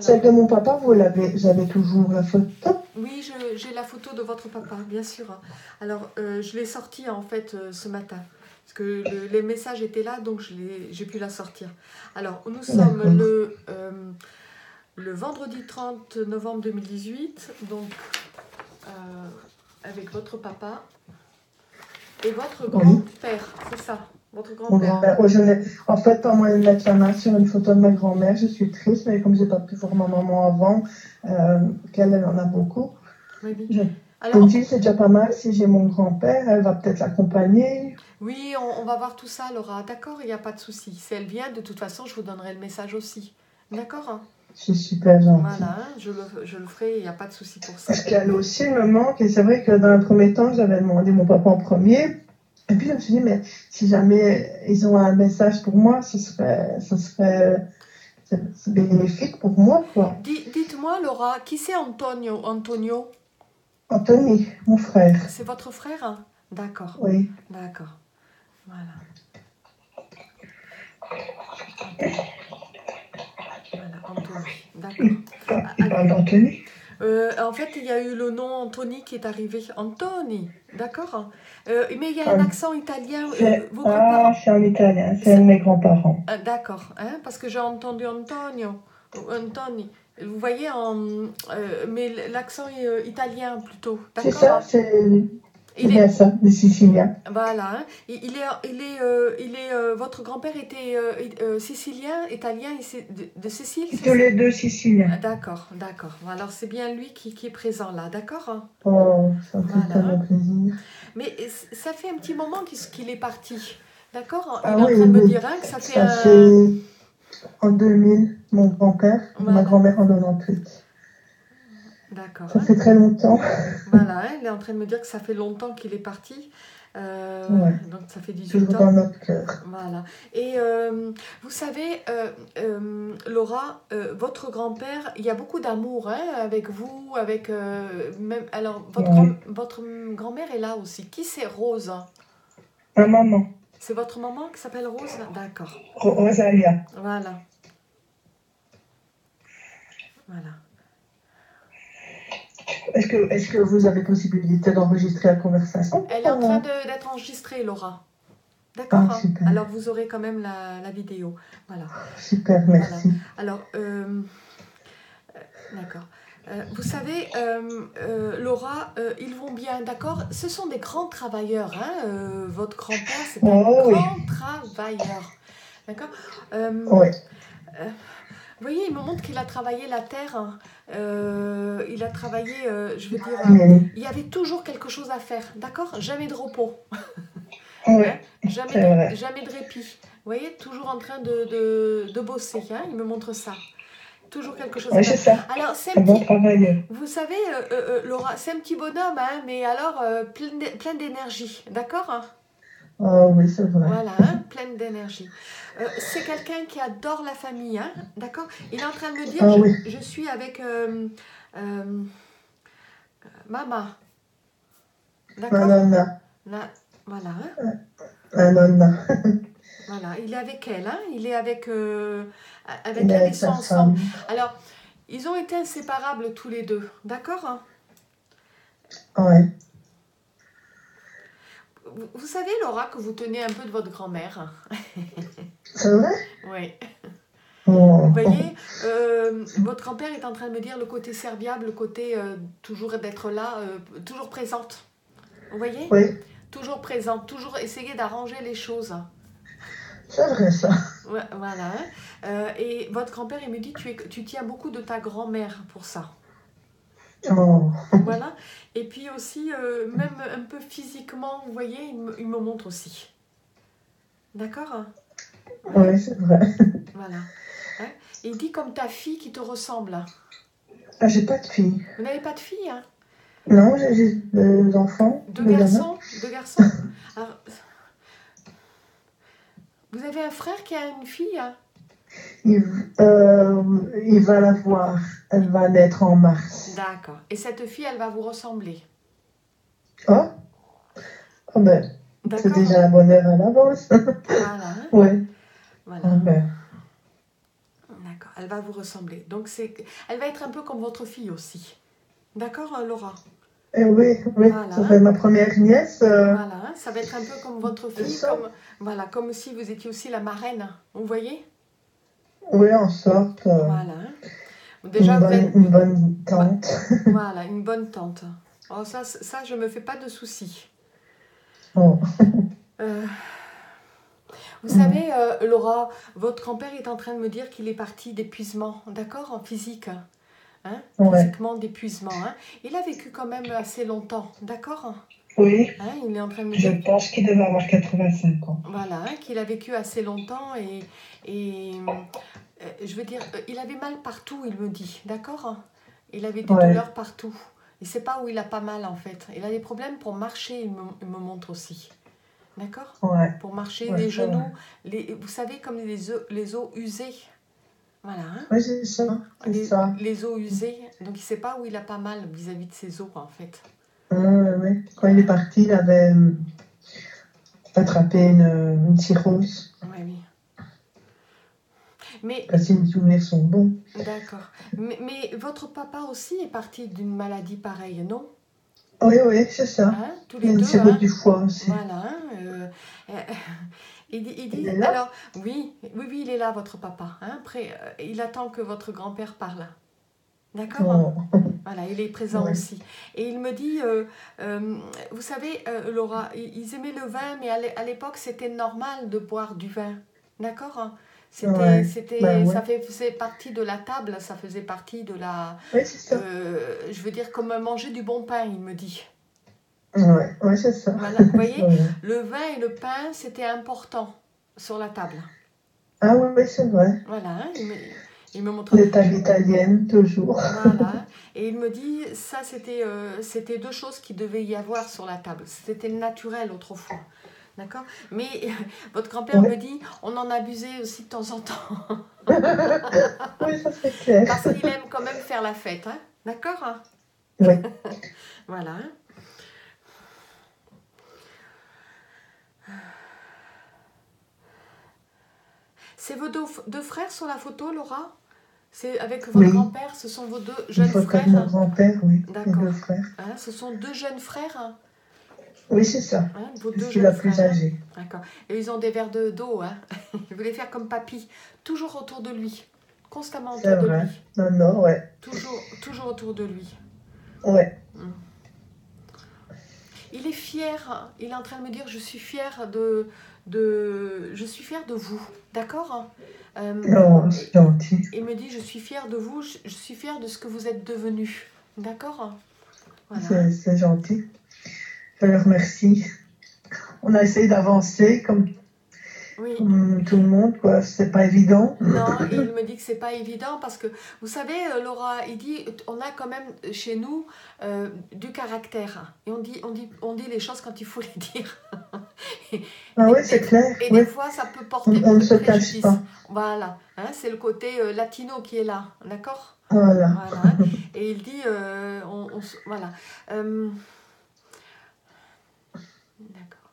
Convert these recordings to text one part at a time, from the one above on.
Celle de mon papa, vous l'avez, vous avez toujours la photo? Oui, je- j'ai la photo de votre papa, bien sûr. Alors, euh, je l'ai sortie en fait euh, ce matin. Parce que le- les messages étaient là, donc je l'ai- j'ai pu la sortir. Alors, nous sommes le, euh, le vendredi 30 novembre 2018, donc avec votre papa et votre grand-père, c'est ça? Votre je n'ai- En fait, pas moyen de mettre la main sur une photo de ma grand-mère. Je suis triste, mais comme j'ai pas pu voir ma maman avant, euh, qu'elle elle en a beaucoup. Oui, oui. Je, je Alors, c'est déjà pas mal si j'ai mon grand-père. Elle va peut-être l'accompagner. oui, on, on va voir tout ça, Laura. D'accord, il n'y a pas de souci. Si elle vient, de toute façon, je vous donnerai le message aussi. D'accord hein? C'est super gentil. Voilà, hein, je le, je le ferai, il n'y a pas de souci pour ça. Parce qu'elle aussi me manque. Et c'est vrai que dans un premier temps, j'avais demandé mon papa en premier. Et puis je me suis dit, mais si jamais ils ont un message pour moi, ce serait, ce serait bénéfique pour moi, quoi. Di- Dites-moi, Laura, qui c'est Antonio Antonio, Anthony, mon frère. c'est votre frère? Hein D'accord, Oui. d'accord. Voilà. Voilà, Anthony. D'accord. Il parle d'Anthony? Euh, en fait, il y a eu le nom Anthony qui est arrivé. Anthony, d'accord Euh, Mais il y a un Ah. accent italien. euh, vos Ah, c'est en italien, c'est un de mes grands-parents. Ah, D'accord, hein, parce que j'ai entendu Antonio, ou Antoni. Vous voyez, en, euh, mais l'accent est italien plutôt. C'est ça, c'est Il est, ça, des Siciliens. voilà, il il est, il est, euh, il est, euh, votre grand-père était euh, sicilien, italien, de, de Sicile Tous les deux Siciliens. Ah, D'accord, d'accord. Alors c'est bien lui qui, qui est présent là, d'accord. Oh, ça fait Voilà. plaisir. Mais ça fait un petit moment qu'il est parti, d'accord? Il Ah est en train de me dire hein, que ça fait Ça un... fait en 2000, mon grand-père, Voilà. ma grand-mère en 98. D'accord. Ça fait très longtemps. Voilà, il est en train de me dire que ça fait longtemps qu'il est parti. Euh, Ouais. Donc ça fait 18 Toujours ans. dans notre cœur. Voilà. Et euh, vous savez, euh, euh, Laura, votre grand-père, il y a beaucoup d'amour hein, avec vous, avec même. Alors votre, Ouais. grand- votre grand-mère est là aussi. Qui c'est Rose? Ma maman, C'est votre maman qui s'appelle Rose? D'accord. Ro- Rosalia. Voilà. Voilà. Est-ce que, est que vous avez possibilité d'enregistrer la conversation? Elle est en train de- d'être enregistrée, Laura. D'accord Ah, hein? Alors vous aurez quand même la, la vidéo. Voilà. Super, merci. Alors, euh, euh, d'accord. Euh, vous savez, Laura, ils vont bien, d'accord? Ce sont des grands travailleurs, hein Votre grand-père, c'est un Oh, oui. grand travailleur. D'accord? Ouais. Vous voyez, il me montre qu'il a travaillé la terre. hein. Euh, il a travaillé, euh, je veux dire, euh, il y avait toujours quelque chose à faire, d'accord? Jamais de repos. ouais. Jamais de, jamais de répit. Vous voyez, toujours en train de, de, de bosser. Hein il me montre ça. Toujours quelque chose à faire. ça. Alors, c'est Un bon petit, vous savez, Laura, c'est un petit bonhomme, hein, mais alors plein d'é- plein d'énergie, d'accord? Oh oui, c'est vrai. Voilà, hein, pleine d'énergie. Euh, c'est quelqu'un qui adore la famille, hein, d'accord? Il est en train de me dire, Ah je, oui. je suis avec euh, euh, maman, d'accord? Voilà, hein. Voilà, il est avec elle, hein. Il est avec, euh, avec Il elle, ils sont ensemble. Alors, ils ont été inséparables tous les deux, d'accord? Hein Ouais. vous, vous savez, Laura, que vous tenez un peu de votre grand-mère C'est vrai? Oui. Oh. Vous voyez, euh, votre grand-père est en train de me dire le côté serviable, le côté euh, toujours d'être là, euh, toujours présente. Vous voyez? Oui, Toujours présente, toujours essayer d'arranger les choses. c'est vrai ça. Ouais, voilà. hein. Et votre grand-père, il me dit tu, es, tu tiens beaucoup de ta grand-mère pour ça. Oh. Voilà. Et puis aussi, même un peu physiquement, vous voyez, il me, il me montre aussi. D'accord? Oui, c'est vrai. Voilà. Hein il dit comme ta fille qui te ressemble. Ah, j'ai pas de fille. Vous n'avez pas de fille, hein? Non, j'ai deux enfants. Deux garçons? Deux garçons? Alors, Vous avez un frère qui a une fille hein? Il, euh, il va la voir. Elle va naître en mars. D'accord. Et cette fille, elle va vous ressembler? Oh? Ah ben, c'est déjà un bonheur à l'avance. Voilà. ouais. Voilà. D'accord. Elle va vous ressembler. Donc, c'est, elle va être un peu comme votre fille aussi. D'accord, euh, Laura? Eh oui, oui. Voilà. Ça fait ma première nièce. euh, Voilà, ça va être un peu comme votre fille, comme, voilà, comme si vous étiez aussi la marraine. Vous voyez? Oui, en sorte. euh, Voilà. Déjà, une, vous bonne, êtes, une bonne tante. voilà, une bonne tante. Oh, ça, ça, je me fais pas de soucis. Bon. Euh, Vous savez, euh, Laura, votre grand-père est en train de me dire qu'il est parti d'épuisement, d'accord, en physique. Hein Ouais. Physiquement d'épuisement. Hein il a vécu quand même assez longtemps, d'accord Oui, hein Il est en train de me je pense qu'il devait avoir 85 ans. voilà, hein, qu'il a vécu assez longtemps et, et euh, je veux dire, euh, il avait mal partout, il me dit, d'accord Il avait des Ouais. douleurs partout. Il ne sait pas où il a pas mal en fait. Il a des problèmes pour marcher, il me, il me montre aussi. D'accord? Ouais, pour marcher, Ouais, les genoux, les, vous savez, comme les les os usés. Voilà, hein? Oui c'est ça. Les, ça. les os usés. Donc, il ne sait pas où il a pas mal vis-à-vis de ses os, en fait. Ouais, ouais, ouais. Quand il est parti, il avait euh, attrapé une, une cirrhose. Oui, oui. Mais, Si mes souvenirs sont bons. d'accord. Mais, mais votre papa aussi est parti d'une maladie pareille, non? Oui, oui, c'est ça. Hein Tous Il y a les une deux, cirrhose hein du foie aussi. Voilà. hein, euh, euh, il dit, il dit- Il est là alors, oui, oui, oui, il est là, votre papa. Hein, euh, il attend que votre grand-père parle. D'accord Oh. Voilà, il est présent Ouais. aussi. Et il me dit, euh, vous savez, Laura, ils aimaient le vin, mais à l'époque, c'était normal de boire du vin. D'accord hein C'était, Ouais, c'était, bah ouais. Ça faisait partie de la table, ça faisait partie de la... Oui, c'est ça. euh, je veux dire, comme manger du bon pain, il me dit. Ouais, ouais, c'est ça. Voilà, vous voyez, Ouais. le vin et le pain, c'était important sur la table. Ah oui, oui, c'est vrai. Voilà, hein, il me, il me montre... Les tables italiennes, toujours. Voilà. Et il me dit, ça, c'était euh, c'était deux choses qui devaient y avoir sur la table. C'était naturel autrefois. D'accord? Mais votre grand-père Ouais. me dit, on en abusait aussi de temps en temps. Oui, ça c'est clair. Parce qu'il aime quand même faire la fête. Hein D'accord? Hein Oui. Voilà. C'est vos deux, deux frères sur la photo, Laura? C'est avec votre Oui. grand-père, ce sont vos deux Une jeunes frères? mon grand-père, oui. D'accord. Hein, Ce sont deux jeunes frères? Oui, c'est ça. hein, vos Je deux la plus âgée. D'accord. Et ils ont des verres de d'eau. Hein. Ils voulaient faire comme papy. Toujours autour de lui. Constamment autour de lui. Non, non, ouais. Toujours, toujours autour de lui. Ouais. Il est fier. Il est en train de me dire je suis fier de, de je suis fier de vous. D'accord? Euh, Non, c'est gentil. Il me dit je suis fier de vous. Je, je suis fier de ce que vous êtes devenu. D'accord? Voilà. C'est gentil. Le remercie. On a essayé d'avancer comme, Oui. comme tout le monde, quoi. C'est pas évident. Non, il me dit que c'est pas évident parce que, vous savez, euh, Laura, il dit, on a quand même chez nous euh, du caractère. Et on dit, on, dit, on dit les choses quand il faut les dire. Ah Et- oui, c'est clair. Et des fois, ça peut On, porter on pré- se cache pas. Voilà, hein, c'est le côté euh, latino qui est là, d'accord? Voilà. Voilà. hein. Et il dit, euh, on, on voilà. Euh, D'accord.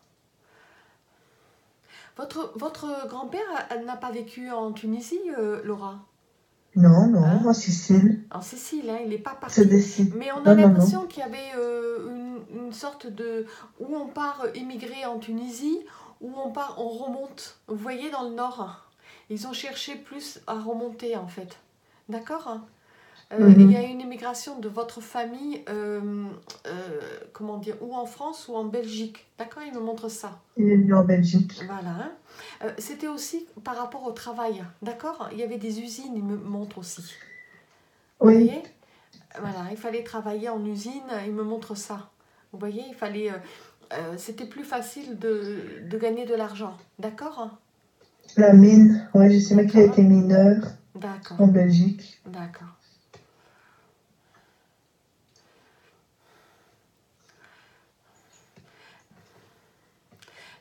Votre, votre grand-père n'a pas vécu en Tunisie, euh, Laura? Non, non, Hein? en Sicile. En Sicile, hein, il n'est pas parti. Mais on a l'impression qu'il y avait euh, une, une sorte de... où on part immigrer en Tunisie, où on part, on remonte. Vous voyez, dans le nord, ils ont cherché plus à remonter, en fait. D'accord? Euh, Mhm. Il y a une immigration de votre famille, euh, euh, comment dire, ou en France ou en Belgique. D'accord Il me montre ça. Il est venu en Belgique. Voilà. hein. C'était aussi par rapport au travail. D'accord? Il y avait des usines, il me montre aussi. Vous Oui, voyez? Voilà, il fallait travailler en usine, il me montre ça. Vous voyez, il fallait. euh, C'était plus facile de, de gagner de l'argent. D'accord? La mine. Ouais, je sais même qu'il a D'accord. été mineur D'accord, en Belgique. d'accord.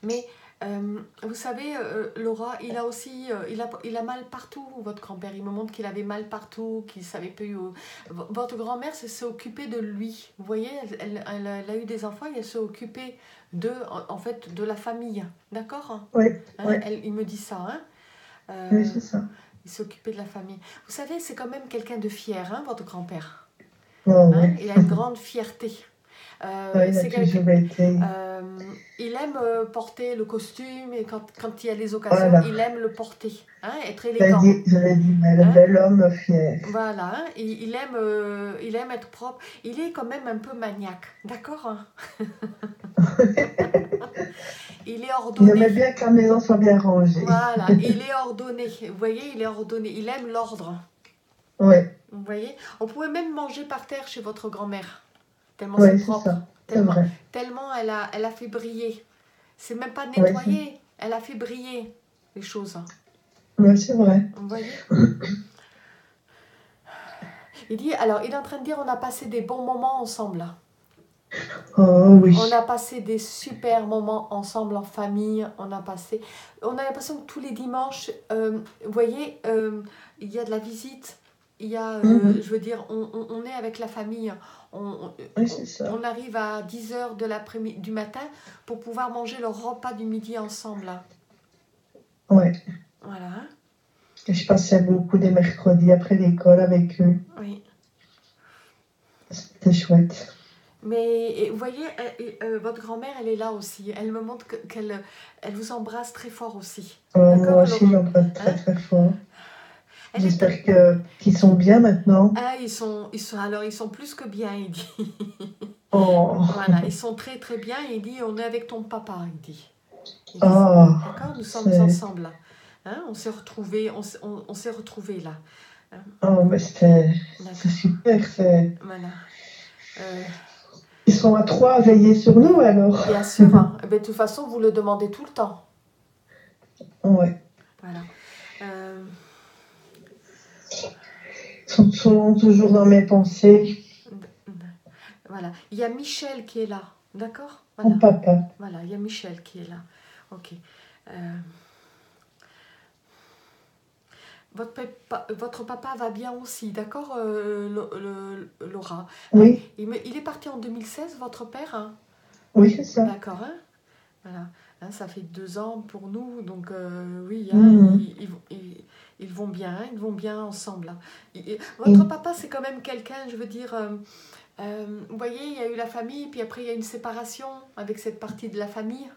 Mais euh, vous savez, euh, Laura, il a aussi, euh, il, a, il a mal partout, votre grand-père. Il me montre qu'il avait mal partout, qu'il savait plus où. Votre grand-mère s'est s'est occupée de lui. Vous voyez, elle, elle- elle a- eu des enfants et elle s'est occupée de, en, fait, de la famille. D'accord Oui, Hein, oui. elle- Il me dit ça. Hein Oui, c'est ça. Il s'occupait de la famille. Vous savez, c'est quand même quelqu'un de fier, hein, votre grand-père? Oh, Hein, oui. Il a une grande fierté. Euh, Ouais, il c'est euh, il aime euh, porter le costume et quand, quand il y a les occasions, Voilà. il aime le porter, hein, être élégant. dit, je l'ai dit, mais le Hein? bel homme fier. Voilà, hein, il, il aime, euh, il aime être propre. Il est quand même un peu maniaque, d'accord Il est Il ordonné. aimait bien que la maison soit bien rangée. Voilà, il est ordonné. Vous voyez, il est ordonné. Il aime l'ordre. Oui, Vous voyez? On pouvait même manger par terre chez votre grand-mère. Tellement ouais, c'est propre. ça. Tellement, tellement elle, a, elle a fait briller. C'est même pas Ouais, nettoyer, elle a fait briller les choses. Oui, c'est vrai. Vous voyez? Il dit, alors, il est en train de dire, on a passé des bons moments ensemble. Oh oui. On a passé des super moments ensemble en famille. On a passé. On a l'impression que tous les dimanches, euh, vous voyez, euh, il y a de la visite. Il y a, euh, Mhm. je veux dire, on, on- on est avec la famille. On, on- Oui, c'est ça. on arrive à 10h de du matin pour pouvoir manger le repas du midi ensemble. Ouais. Voilà. Et Je passais beaucoup des mercredis après l'école avec eux. Oui. C'était chouette. Mais vous voyez, euh, euh, votre grand-mère, elle est là aussi. Elle me montre que- qu'elle elle vous embrasse très fort aussi. Oh, moi aussi, j'embrasse très Hein très fort. J'espère que qu'ils sont bien maintenant. Ah, ils sont, ils sont, alors ils sont plus que bien, il dit. Oh, Voilà, ils sont très très bien. Il dit, on est avec ton papa, il dit. Il dit, oh D'accord, nous sommes ensemble. là. Hein, on s'est retrouvés, on, on, on s'est retrouvés là. oh, mais c'est super. c'est- voilà. Euh, Ils sont à trois à veiller sur nous alors. bien sûr. hein. Eh ben, de toute façon, vous le demandez tout le temps. Ouais. Voilà. Euh, sont, sont toujours dans mes pensées. voilà. Il y a Michel qui est là. D'accord? Mon Voilà. papa. Voilà, il y a Michel qui est là. Ok. Euh, Votre, papa, votre papa va bien aussi, d'accord, euh, Laura? Oui, il, il est parti en 2016, votre père hein? Oui, c'est ça. D'accord, hein? Voilà. Hein, ça fait deux ans pour nous, donc euh, oui, hein, Mhm. ils vont- ils- vont bien, hein, ils vont bien ensemble. hein. Il- votre papa, c'est quand même quelqu'un, je veux dire, euh, euh, vous voyez, il y a eu la famille, puis après il y a une séparation avec cette partie de la famille.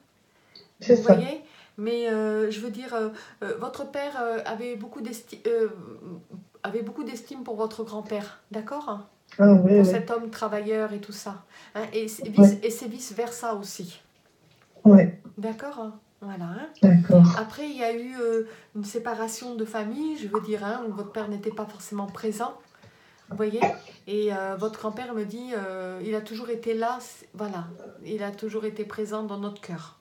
Vous ça. voyez Mais euh, je veux dire, votre père avait beaucoup d'esti- avait beaucoup d'estime pour votre grand-père, d'accord Ah oui, Pour oui. cet homme travailleur et tout ça. Hein, et c'est Ouais. vice-versa aussi. Oui, D'accord hein Voilà. hein. d'accord. Après, il y a eu euh, une séparation de famille, je veux dire, hein, où votre père n'était pas forcément présent. Vous voyez Et euh, votre grand-père me dit, euh, il a toujours été là, voilà. Il a toujours été présent dans notre cœur.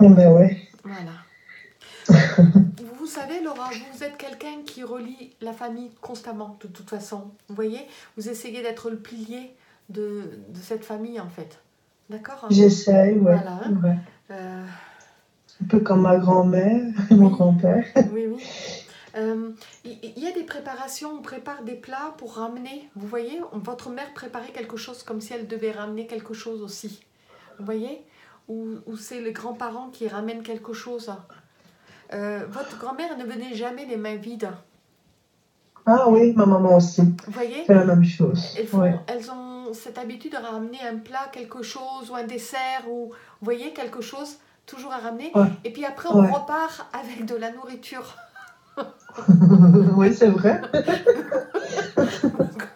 Oh, ben ouais. Voilà. vous savez, Laura, vous êtes quelqu'un qui relie la famille constamment, de toute façon. Vous voyez Vous essayez d'être le pilier de, de cette famille, en fait. D'accord hein? J'essaye, ouais. Voilà. ouais. Euh, Un peu comme ma grand-mère et mon grand-père. Oui, oui. Euh, Il y a des préparations, on prépare des plats pour ramener. Vous voyez, votre mère préparait quelque chose comme si elle devait ramener quelque chose aussi. Vous voyez Ou, ou c'est les grands-parents qui ramènent quelque chose. Euh, votre grand-mère ne venait jamais les mains vides. Ah oui, ma maman aussi. Vous voyez C'est la même chose. elles, font- Ouais. elles ont cette habitude de ramener un plat, quelque chose, ou un dessert, ou vous voyez, quelque chose, toujours à ramener. Ouais. Et puis après, on Ouais. repart avec de la nourriture. oui, c'est vrai.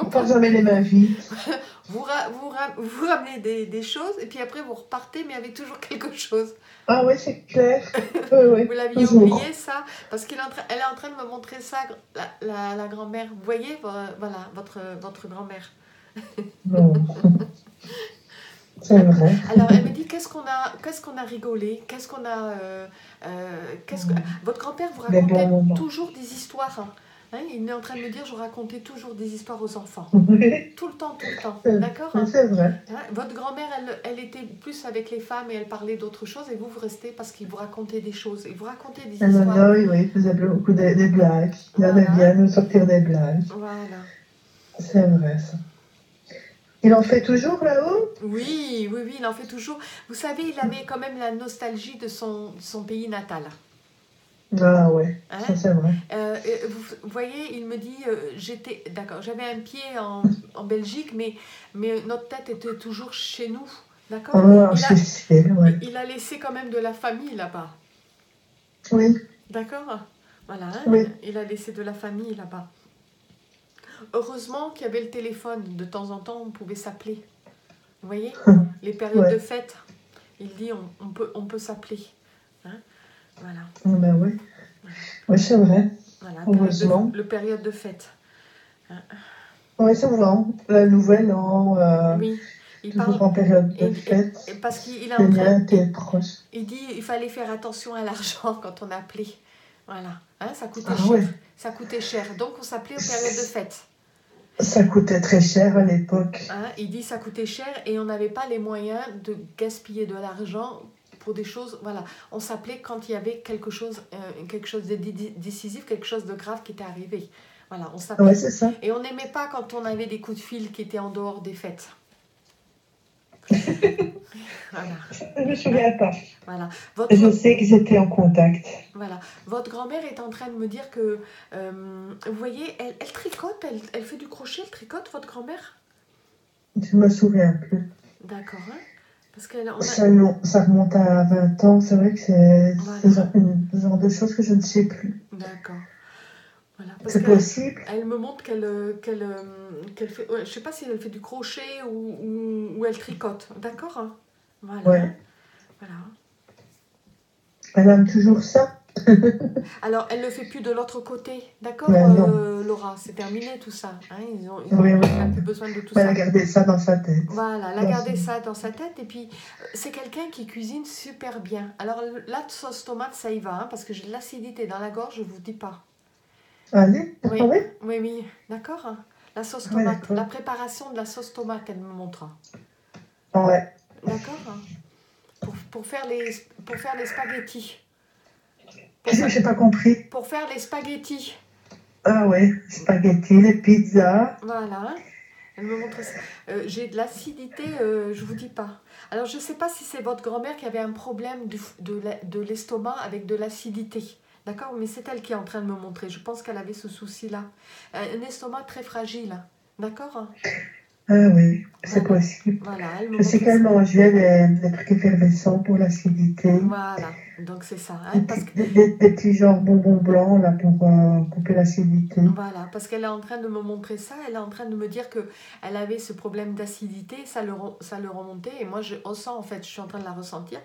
On part jamais les mains vides. Vous, ra- vous, ra- vous ramenez des, des choses et puis après vous repartez mais avec toujours quelque chose. Ah oui, c'est clair. Vous l'aviez oublié ça Parce qu'elle est, en train- elle est en train de me montrer ça, la, la, la grand-mère. Vous voyez, vo- voilà, votre, votre grand-mère. Non. C'est vrai. Alors elle me dit qu'est-ce qu'on a, qu'est-ce qu'on a rigolé, qu'est-ce qu'on a, euh, euh, qu'est-ce que... Mm. Votre grand-père vous racontait toujours des histoires. hein. Hein, il est en train de me dire je racontais toujours des histoires aux enfants. Oui, Tout le temps, tout le temps. D'accord hein c'est vrai. Hein, Votre grand-mère, elle, elle était plus avec les femmes et elle parlait d'autres choses et vous, vous restez parce qu'il vous racontait des choses. Il vous racontait des Elle histoires. me oui, oui, il faisait beaucoup de, des blagues. Il aimait Voilà. bien nous sortir des blagues. Voilà. C'est vrai, ça. Il en fait toujours là-haut? Oui, oui, oui, il en fait toujours. Vous savez, il avait quand même la nostalgie de son, son pays natal. Ah ouais, Hein? Ça c'est vrai. Euh, et vous, voyez, il me dit, euh, j'étais, d'accord, j'avais un pied en, en Belgique, mais, mais notre tête était toujours chez nous, d'accord? Ah, il, je a, sais, ouais. il a laissé quand même de la famille là-bas, Oui, d'accord? Voilà, hein, Oui. il a laissé de la famille là-bas. Heureusement qu'il y avait le téléphone, de temps en temps on pouvait s'appeler. Vous voyez Les périodes Ouais. de fête, il dit on, on peut, on peut s'appeler. Hein? Voilà. ah, ben oui. Oui, c'est vrai. Voilà, Heureusement. période de- le période de fête. Oui, souvent. La nouvelle an, euh, Oui, il toujours parle en période de fête. et parce qu'il est Les en train, liens étaient proches. il dit il fallait faire attention à l'argent quand on appelait. Voilà, Hein, ça coûtait Ah cher. ouais. Ça coûtait cher, donc on s'appelait aux périodes de fête. Ça coûtait très cher à l'époque. Hein, il dit ça coûtait cher et on n'avait pas les moyens de gaspiller de l'argent pour des choses. Voilà, on s'appelait quand il y avait quelque chose, euh, quelque chose de dé- décisif, quelque chose de grave qui était arrivé. Voilà, on s'appelait. Ouais. Et on n'aimait pas quand on avait des coups de fil qui étaient en dehors des fêtes. Voilà, Je me souviens pas. voilà. Votre, Je sais qu'ils étaient en contact. voilà. Votre grand-mère est en train de me dire que, euh, vous voyez, elle, elle tricote, elle, elle fait du crochet, elle tricote, votre grand-mère? Je me souviens plus. D'accord, hein Parce qu'elle a- Ça, remonte à 20 ans. C'est vrai que c'est Voilà. ce genre de choses que je ne sais plus. D'accord. Voilà. Parce possible. elle me montre qu'elle euh, qu'elle euh, qu'elle fait. ouais, je sais pas si elle fait du crochet ou, ou, ou elle tricote. D'accord hein Voilà. Ouais. Voilà. Elle aime toujours ça. Alors, elle ne fait plus de l'autre côté, d'accord, Ben euh, Laura C'est terminé tout ça. Hein ils ont, ils ont Oui, oui. elle a plus besoin de tout Elle ça. a gardé ça dans sa tête. Voilà, elle a gardé ça dans sa tête. Et puis, c'est quelqu'un qui cuisine super bien. Alors, la sauce tomate, ça y va, hein, parce que j'ai de l'acidité dans la gorge, je vous dis pas. Allez, Oui. ah oui Oui, oui, d'accord. La sauce tomate, la préparation de la sauce tomate, elle me montre. Ouais. D'accord pour, pour, faire les, pour faire les spaghettis. Pour, Je n'ai pas compris. pour faire les spaghettis. Ah ouais, spaghetti, les pizzas. Voilà. Elle me montre ça. Euh, J'ai de l'acidité, euh, je vous dis pas. Alors, je sais pas si c'est votre grand-mère qui avait un problème de l'estomac avec de l'acidité. D'accord Mais c'est elle qui est en train de me montrer. Je pense qu'elle avait ce souci-là. Euh, Un estomac très fragile. D'accord Ah oui, c'est Voilà. possible. Voilà. Elle me Je sais qu'elle mangeait des, des trucs effervescents pour l'acidité. Voilà. Donc, c'est ça. hein, Des, parce que, petits- des- des petits genres bonbons blancs là, pour euh, couper l'acidité. Voilà, parce qu'elle est en train de me montrer ça, elle est en train de me dire que elle avait ce problème d'acidité, ça le, ça le remontait, et moi je ressens en fait, je suis en train de la ressentir.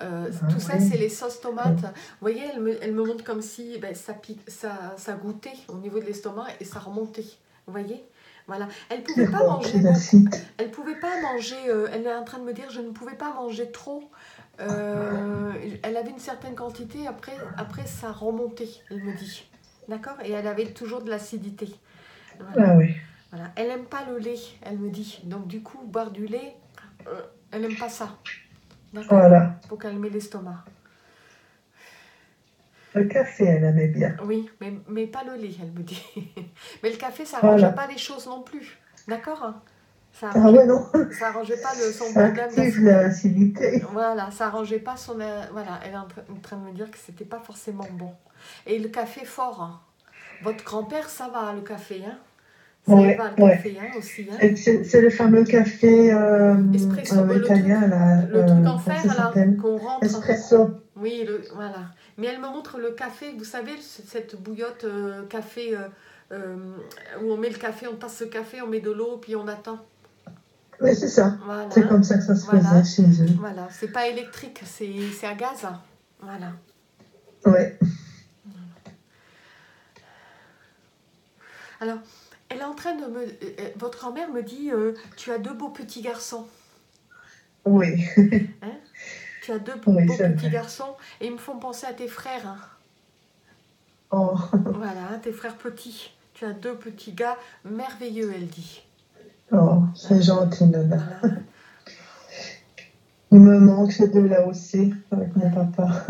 Euh, Ah tout ça, c'est les sauces tomates. Vous voyez, elle me, elle me montre comme si ben, ça, pique, ça, ça goûtait au niveau de l'estomac et ça remontait. Vous voyez? Voilà. Elle pouvait pas manger. Elle pouvait pas manger, euh, elle est en train de me dire je ne pouvais pas manger trop. Euh, elle avait une certaine quantité, après, après ça remontait, elle me dit. D'accord? Et elle avait toujours de l'acidité. Voilà. Ah oui. Voilà. Elle aime pas le lait, elle me dit. Donc du coup, boire du lait, euh, elle aime pas ça. Voilà. Pour calmer l'estomac. Le café, elle aimait bien. Oui, mais, mais pas le lait, elle me dit. mais le café, ça Voilà. arrangeait pas les choses non plus. D'accord Ça Ah arrangeait, ouais, non. ça arrangeait pas le, son Ça problème active d'acidité. l'acidité. Voilà, ça arrangeait pas son. euh, Voilà, elle est en, tra- en train de me dire que c'était pas forcément bon. Et le café fort. hein. Votre grand-père, ça va, le café, hein Ouais, ouais. hein. Hein C'est le fameux café euh, Espresso, euh, le truc- italien, là. le euh, truc en comment fer, qu'on rentre. Espresso. Oui, le, voilà. Mais elle me montre le café, vous savez, cette bouillotte euh, café euh, euh, où on met le café, on passe le café, on met de l'eau, puis on attend. Oui, c'est ça. Voilà. C'est comme ça que ça se Voilà. faisait chez eux. Voilà, c'est pas électrique, c'est c'est à gaz. hein. Voilà. Ouais. Alors, elle est en train de me. euh, euh, votre grand-mère me dit euh, Tu as deux beaux petits garçons. Oui. Tu as deux beaux, Oui, beaux c'est petits garçons et ils me font penser à tes frères. hein. Oh. Voilà, hein, tes frères petits. Tu as deux petits gars merveilleux, elle dit. Oh, c'est gentil. Voilà. Il me manque ces deux-là aussi, avec mon papa.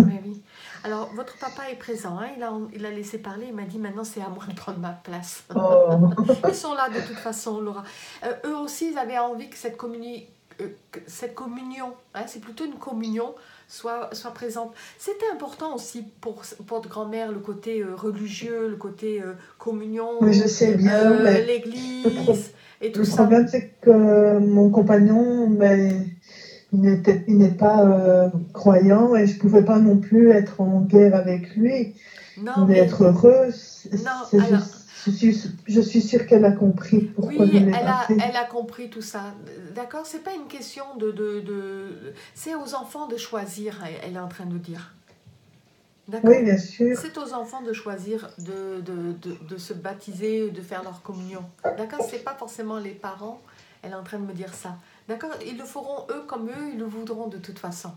Alors, votre papa est présent, hein, il, a, il a laissé parler, il m'a dit maintenant c'est à moi de prendre ma place. Oh. Ils sont là de toute façon, Laura. Euh, eux aussi, ils avaient envie que cette, communi- euh, que cette communion, hein, c'est plutôt une communion, Sois, sois présente. C'était important aussi pour, votre grand-mère, le côté euh, religieux, le côté communion, Oui, je sais bien, mais l'église et tout le problème, c'est que mon compagnon, ben, il n'était, il n'est pas euh, croyant et je pouvais pas non plus être en guerre avec lui. Non, mais être heureuse. Non, alors- je, suis, je suis sûre qu'elle a compris pourquoi Oui, elle a, elle a compris tout ça. D'accord C'est pas une question de. de, de- C'est aux enfants de choisir, elle- est en train de dire. D'accord Oui, bien sûr. C'est aux enfants de choisir de, de, de, de se baptiser, de faire leur communion. D'accord C'est pas forcément les parents. Elle est en train de me dire ça. D'accord Ils le feront eux comme eux, ils le voudront de toute façon.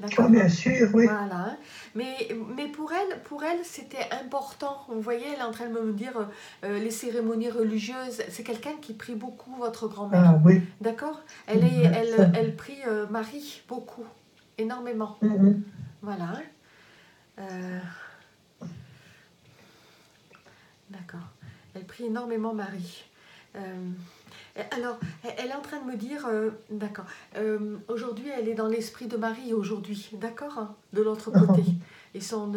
D'accord Oh, bien sûr, oui. Voilà. hein. Mais, mais pour elle, pour elle c'était important. Vous voyez, elle est en train de me dire euh, les cérémonies religieuses. C'est quelqu'un qui prie beaucoup, votre grand-mère. Ah oui. D'accord? Elle, est, Ouais, ça. elle, elle prie euh, Marie beaucoup, énormément. Mhm. Voilà. hein. Euh, D'accord. Elle prie énormément Marie. Euh, alors, elle- elle est en train de me dire, euh, d'accord, euh, aujourd'hui elle est dans l'esprit de Marie, aujourd'hui, d'accord, hein, de l'autre côté. Ils sont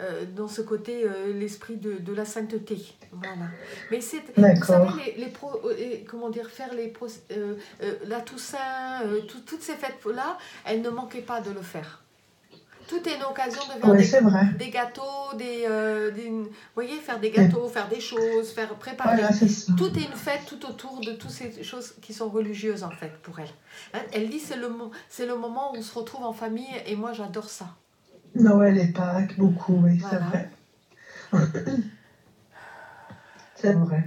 euh, dans ce côté, l'esprit de, de la sainteté. Voilà. Mais c'est, vous savez, les, les pro- et comment dire, faire les pro- la Toussaint, tout- toutes ces fêtes-là, elle ne manquait pas de le faire. Tout est une occasion de faire Oui, des gâteaux, des, euh, des- vous voyez, faire des gâteaux, faire des choses, faire préparer. Voilà. Tout est une fête tout autour de toutes ces choses qui sont religieuses en fait pour elle. Hein, elle dit c'est le, c'est le moment où on se retrouve en famille et moi j'adore ça. Noël et Pâques, beaucoup, oui, c'est vrai. c'est vrai.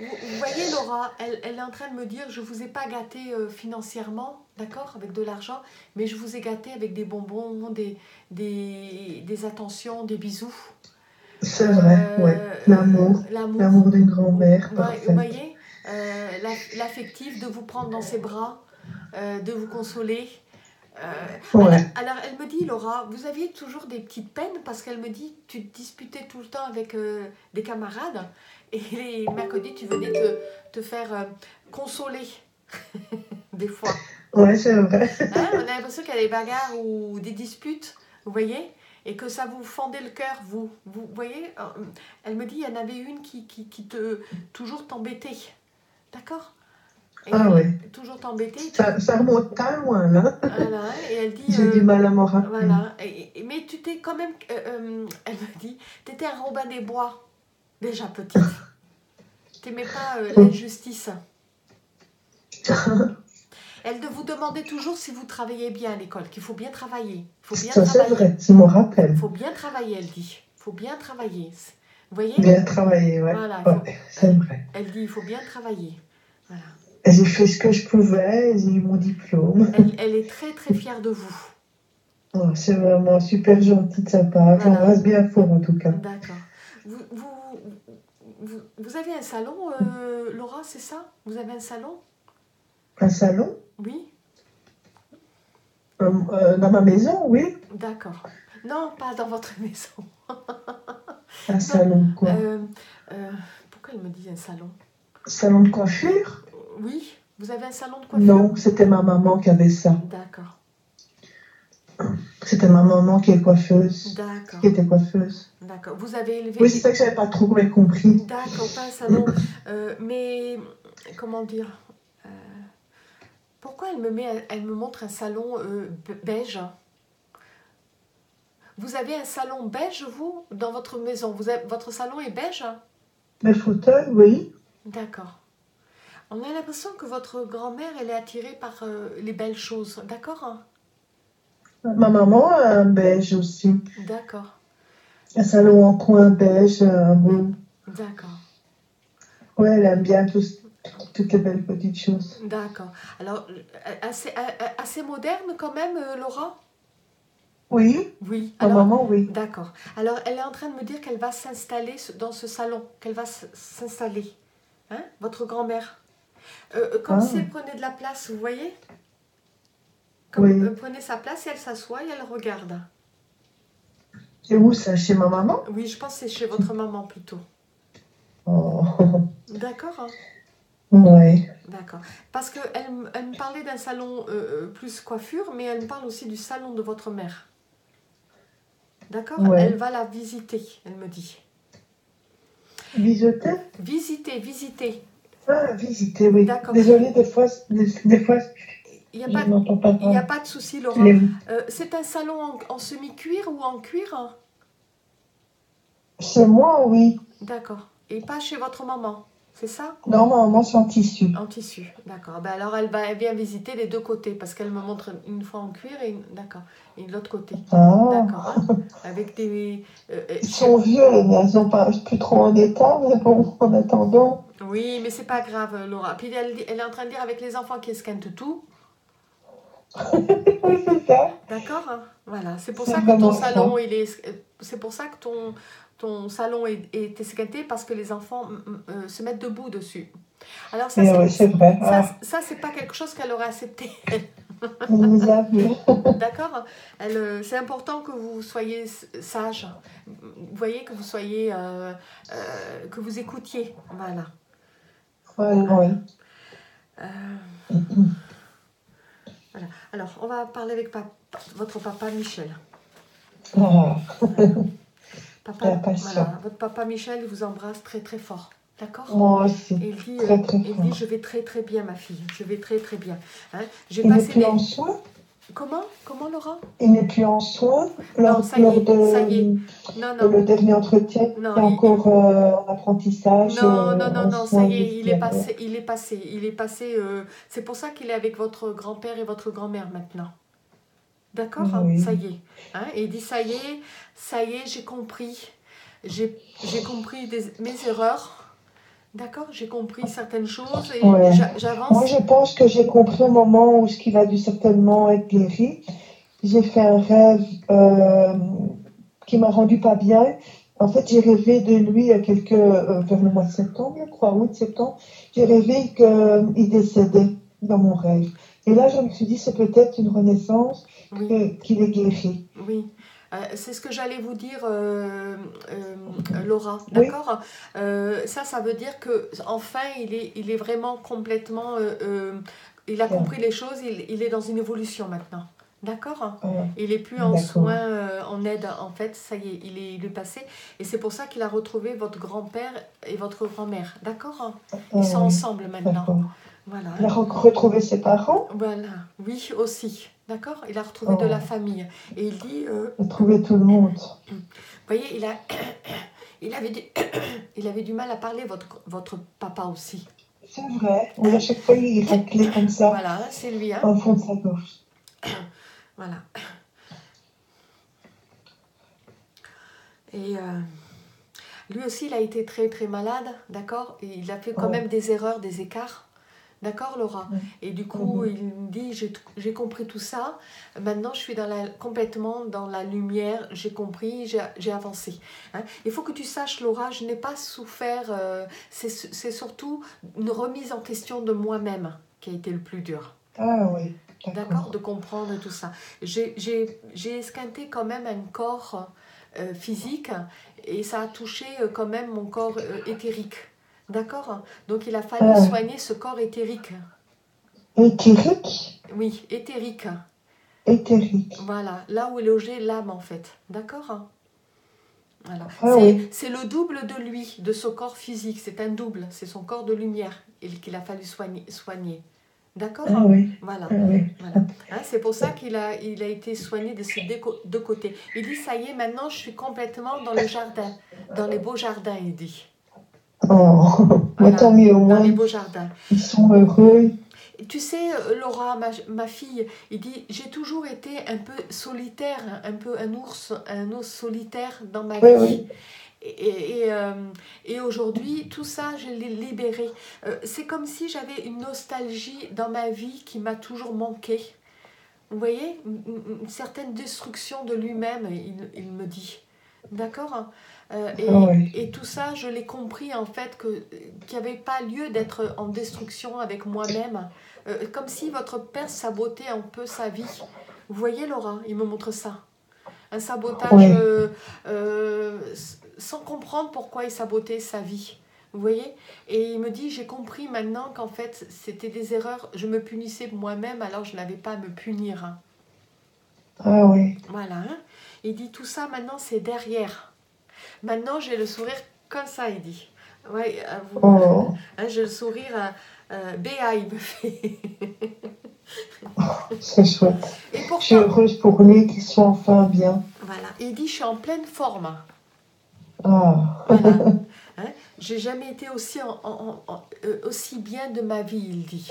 Vous, vous voyez Laura, elle, elle est en train de me dire je vous ai pas gâté euh, financièrement, d'accord, avec de l'argent, mais je vous ai gâté avec des bonbons, des, des, des attentions, des bisous. C'est vrai, Euh, oui. L'amour. L'amour. L'amour d'une grand-mère, Ouais, vous voyez, euh, la- l'affectif de vous prendre dans ses bras, euh, de vous consoler. Euh, Ouais. alors, alors, elle me dit, Laura, vous aviez toujours des petites peines parce qu'elle me dit, tu te disputais tout le temps avec euh, des camarades et les mercredis, tu venais te, te faire euh, consoler des fois. Ouais, c'est vrai. Hein, on a l'impression qu'il y a des bagarres ou des disputes, vous voyez et que ça vous fendait le cœur, vous. Vous voyez euh, Elle me dit, il y en avait une qui, qui, qui te toujours t'embêtait. D'accord? Ah oui. Toujours t'embêter. Ça, ça remonte pas loin, là. Voilà, et elle dit. J'ai euh, du mal à m'en rappeler. Voilà. Et- et- mais tu t'es quand même. euh, euh, elle me dit, tu étais un Robin des Bois, déjà petite. T'aimais pas euh, l'injustice. Elle de vous demandait toujours si vous travaillez bien à l'école, qu'il faut bien travailler. faut bien Ça, c'est travailler. vrai, je me rappelle. faut bien travailler, elle dit. faut bien travailler. Vous voyez? Bien travaillé, ouais. Voilà, il faut- c'est vrai. Elle dit, il faut bien travailler. Voilà. J'ai fait ce que je pouvais, j'ai eu mon diplôme. Elle, elle est très très fière de vous. Oh, c'est vraiment super gentil de sa part. J'embrasse bien fort, en tout cas. D'accord. Vous, vous, vous, vous avez un salon, euh, Laura, c'est ça? Vous avez un salon? Un salon? Oui Euh, euh, Dans ma maison, oui. D'accord. Non, pas dans votre maison. Un salon, quoi? Pourquoi elle me dit un salon? Salon de coiffure? Oui, vous avez un salon de coiffure? Non, c'était ma maman qui avait ça. D'accord, C'était ma maman qui est coiffeuse. d'accord, Qui était coiffeuse. d'accord. Vous avez élevé... Oui, c'est ça que j'avais pas trop bien compris. D'accord, pas un salon. Euh, mais, comment dire euh, Pourquoi elle me, met, elle me montre un salon euh, be- beige? Vous avez un salon beige, vous, dans votre maison? Vous avez, Votre salon est beige? Mes fauteuils, oui. D'accord. On a l'impression que votre grand-mère, elle est attirée par les belles choses. D'accord? Ma maman a un beige aussi. D'accord, Un salon en coin beige, beau. d'accord, Ouais, elle aime bien toutes les belles petites choses. d'accord. Alors, euh, assez, euh, assez moderne quand même, euh, Laura? Oui, Oui. ma Alors, maman, oui. D'accord. Alors, elle est en train de me dire qu'elle va s'installer dans ce salon, qu'elle va s'installer. Hein Votre grand-mère. Euh, euh, comme Ah. si elle prenait de la place, vous voyez? Comme Oui. elle prenait sa place et elle s'assoit et elle regarde. Et où ça? Chez ma maman? Oui, je pense que c'est chez votre maman plutôt. Oh, D'accord. hein Oui. D'accord. Parce qu'elle elle me parlait d'un salon euh, euh, plus coiffure, mais elle me parle aussi du salon de votre mère. D'accord? Ouais. Elle va la visiter, elle me dit. Visiter? Visiter, visiter. Ah, visiter, oui. D'accord. Désolée, des fois, des, des fois Il n'y a, a pas de souci, Laura. Les- Euh, C'est un salon en, en semi-cuir ou en cuir Chez moi, oui. D'accord. Et pas chez votre maman, c'est ça? Normalement, c'est en tissu. En tissu, d'accord. Ben alors elle va elle vient visiter les deux côtés parce qu'elle me montre une fois en cuir et une... d'accord et de l'autre côté. Ah. D'accord. hein. Avec des. euh, euh, Ils sont vieux, les miens. Ils sont pas plus trop en état, mais bon, en attendant. Oui, mais c'est pas grave, Laura. Puis elle, elle est en train de dire avec les enfants qui esquintent tout. Oui, c'est ça. D'accord Voilà. C'est pour ça que ton vraiment ça. salon, il est. C'est pour ça que ton, ton salon est, est parce que les enfants mm, mm, euh, se mettent debout dessus. Alors ça, c'est- c'est vrai. ça, Ah, ça, c'est pas quelque chose qu'elle aurait accepté. D'accord euh, C'est important que vous soyez sage. Vous voyez que vous soyez. euh, euh, que vous écoutiez. Voilà. Ouais, oui. Voilà. Alors, on va parler avec papa- votre papa Michel. Ah, Papa, voilà, votre papa Michel vous embrasse très très fort. D'accord? Moi aussi. Et il dit, Très, euh, très il dit Je vais très très bien, ma fille. Je vais très très bien. Hein J'ai passé en soins? Comment Comment, Laura? Il n'est plus en soins lors, ça y lors est, de, ça y est. Non, de le non. dernier entretien. Non, il est encore euh, en apprentissage. Non, euh, non, non, non, ça y est, il est passé, il est passé, il est passé. euh, c'est pour ça qu'il est avec votre grand-père et votre grand-mère maintenant. D'accord? Oui. Ça y est. Hein et il dit ça y est, ça y est, j'ai compris. J'ai j'ai compris des- mes erreurs. D'accord J'ai compris certaines choses et Ouais. j'a- Moi, j'avance. je pense que j'ai compris au moment où ce qu'il a dû certainement être guéri. J'ai fait un rêve euh, qui m'a rendu pas bien. En fait, j'ai rêvé de lui il y a quelques, euh, vers le mois de septembre, je crois, août, septembre. J'ai rêvé qu'il décédait dans mon rêve. Et là, je me suis dit, c'est peut-être une renaissance, Oui. qu'il est guéri. Oui, Euh, c'est ce que j'allais vous dire, euh, euh, Laura. D'accord Ça, ça veut dire que enfin, il est, il est vraiment complètement. il a compris les choses, il, il est dans une évolution maintenant. D'accord Il est plus en soins, en aide, en fait, ça y est, il est, il est passé. Et c'est pour ça qu'il a retrouvé votre grand-père et votre grand-mère. D'accord Ils sont ensemble maintenant. Voilà. Il a re- retrouvé ses parents, Voilà, oui, aussi. D'accord? Il a retrouvé de Oh. la famille. Et il dit. euh, il a trouvé tout le monde. vous voyez, il, a, il, avait du, il avait du mal à parler, votre, votre papa aussi. C'est vrai. Oui, à chaque fois, il raclait comme ça, Voilà, c'est lui. Hein? au fond de sa gorge. Voilà. Et euh, lui aussi, il a été très très malade, d'accord? Il a fait quand même des erreurs, des écarts. D'accord, Laura? Et du coup, il me dit j'ai compris tout ça. Maintenant, je suis dans la, complètement dans la lumière. J'ai compris, j'ai avancé. Hein. Il faut que tu saches, Laura, je n'ai pas souffert. euh, C'est surtout une remise en question de moi-même qui a été le plus dur. Ah oui, D'accord, de comprendre tout ça. J'ai- esquinté quand même un corps euh, physique et ça a touché euh, quand même mon corps éthérique. D'accord Donc il a fallu Ah. soigner ce corps éthérique. Éthérique, Oui, éthérique. éthérique. Voilà, là où est logée l'âme en fait. D'accord? Voilà. Ah c'est oui. le double de lui, de ce corps physique. C'est un double, c'est son corps de lumière qu'il a fallu soigner. soigner. D'accord? Ah oui, Voilà. ah oui. Voilà. Hein, c'est pour ça qu'il a, il a été soigné de ces deux côtés. Il dit, ça y est, maintenant je suis complètement dans le jardin, dans les beaux jardins, il dit. Oh, Voilà. tant mieux, au Dans moins, les beaux jardins. ils sont heureux. Tu sais, euh, Laura, ma, ma fille, il dit, j'ai toujours été un peu solitaire, un peu un ours, un ours solitaire dans ma Oui, vie. oui. Et, et, euh, et aujourd'hui, tout ça, je l'ai libéré. Euh, c'est comme si j'avais une nostalgie dans ma vie qui m'a toujours manqué. Vous voyez une, une- une certaine destruction de lui-même, il, il me dit. D'accord? Euh, et, Ah oui. et tout ça, je l'ai compris en fait que- qu'il n'y avait pas lieu d'être en destruction avec moi-même. Euh, comme si votre père sabotait un peu sa vie. Vous voyez, Laura Il me montre ça. Un sabotage euh, sans comprendre pourquoi il sabotait sa vie. Vous voyez? Et il me dit, j'ai compris maintenant qu'en fait, c'était des erreurs. Je me punissais moi-même, alors je n'avais pas à me punir. hein. Ah oui. Voilà. hein. Il dit, tout ça, maintenant, c'est derrière. Maintenant, j'ai le sourire comme ça, il dit. Ouais, euh, vous- Oh, hein, j'ai le sourire euh, euh, béat, il me fait. c'est chouette. Et Je suis heureuse pour lui qu'il soit enfin bien. voilà. Il dit, je suis en pleine forme. Ah, Voilà. Hein, J'ai jamais été aussi, en, en- en- euh, aussi bien de ma vie, il dit.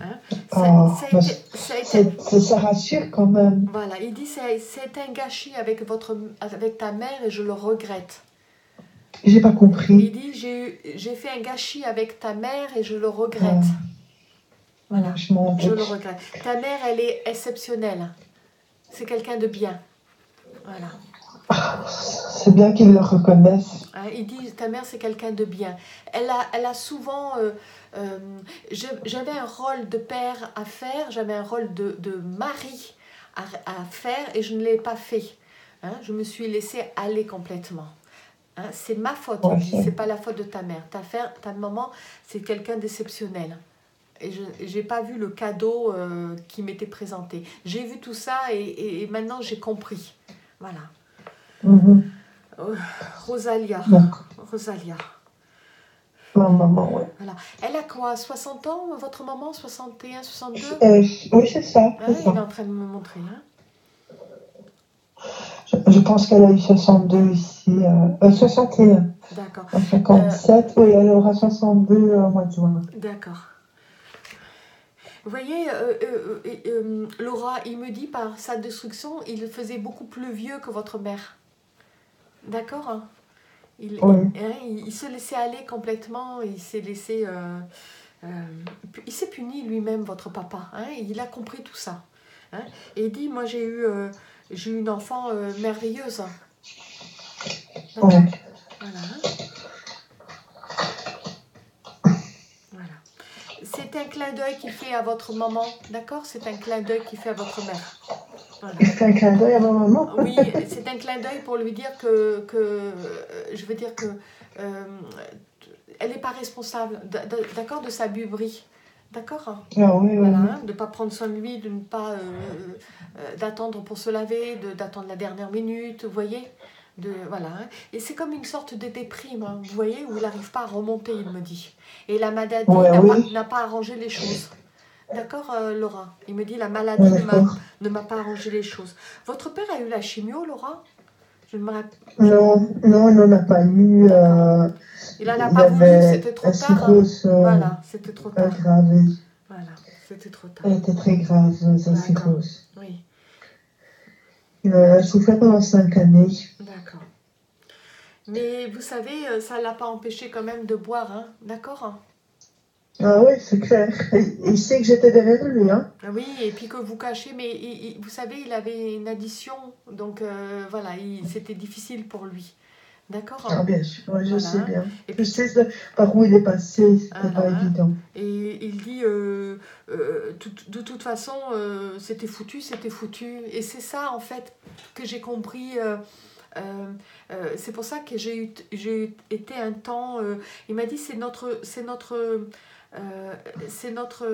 Hein, ça, Oh, ça été, ça rassure quand même. voilà, il dit c'est un gâchis avec, votre, avec ta mère et je le regrette. J'ai pas compris. Il dit j'ai fait un gâchis avec ta mère et je le regrette. Voilà, Je je le regrette. Ta mère, elle est exceptionnelle. C'est quelqu'un de bien. Voilà. C'est bien qu'ils le reconnaissent. Hein, il dit ta mère c'est quelqu'un de bien. Elle a, elle a souvent. euh, euh, j'avais un rôle de père à faire, j'avais un rôle de, de mari à, à faire et je ne l'ai pas fait. Hein, je me suis laissée aller complètement. Hein, c'est ma faute, c'est- pas la faute de ta mère. Ta, ta maman, c'est quelqu'un d'exceptionnel. Et je n'ai pas vu le cadeau euh, qui m'était présenté. J'ai vu tout ça et, et- et maintenant j'ai compris. Voilà. Mhm. Rosalia. D'accord. Rosalia. Ma maman, ouais. Voilà. Elle a quoi 60 ans, votre maman 61, 62 Euh, oui, c'est ça. C'est Il est en train de me montrer. Hein Je, je pense qu'elle a eu 62 ici. Euh, euh, 61. D'accord, En 57, oui, elle aura 62 euh, au mois de juin. d'accord. Vous voyez, euh, euh, euh, euh, Laura, il me dit par sa destruction, il faisait beaucoup plus vieux que votre mère. D'accord hein il, Oui. hein, il, il se laissait aller complètement, il s'est laissé... euh, euh, il s'est puni lui-même, votre papa. Hein, il a compris tout ça. Hein, et il dit, moi j'ai eu, euh, j'ai eu une enfant merveilleuse. Voilà. Voilà. C'est un clin d'œil qu'il fait à votre maman, d'accord? C'est un clin d'œil qu'il fait à votre mère. Voilà. C'est un clin d'œil à ma maman. Oui, c'est un clin d'œil pour lui dire que, que euh, je veux dire que euh, elle n'est pas responsable, d'accord, de sa buberie, d'accord? Ah oui, oui. voilà, oui. hein, de ne pas prendre soin de lui, de ne pas euh, euh, d'attendre pour se laver, de- d'attendre la dernière minute, vous voyez? De, voilà. hein. Et c'est comme une sorte de déprime, hein, vous voyez, où il n'arrive pas à remonter, il me dit. Et la maladie Ouais, n'a pas, n'a pas arrangé les choses. D'accord, euh, Laura? Il me dit la maladie ne m'a- d'accord. ne m'a pas arrangé les choses. Votre père a eu la chimio, Laura? Je ne me rappelle. Non, non, il n'en a pas eu. Euh, Il n'en a pas voulu, c'était trop tard. hein. euh, Voilà, c'était trop tard. Voilà, c'était trop tard. Elle était très grave, sa cirrhose. Oui, Il a souffert pendant 5 années. d'accord. Mais vous savez, ça ne l'a pas empêché quand même de boire, hein D'accord? Ah oui, c'est clair. Il sait que j'étais derrière lui, hein. Ah Oui, et puis que vous cachez, mais il- il- vous savez, il avait une addition, donc euh, voilà, il- c'était difficile pour lui. D'accord? Ah bien sûr, ouais, je Voilà. sais bien. Et Je puis, sais ce- par où il est passé, c'était Ah, pas évident. Et il dit, euh, euh, tout- de toute façon, c'était foutu, c'était foutu. Et c'est ça, en fait, que j'ai compris. euh, euh, euh, c'est pour ça que j'ai eu, j'ai eu- été un temps. euh, il m'a dit, c'est notre, c'est notre, euh, c'est notre,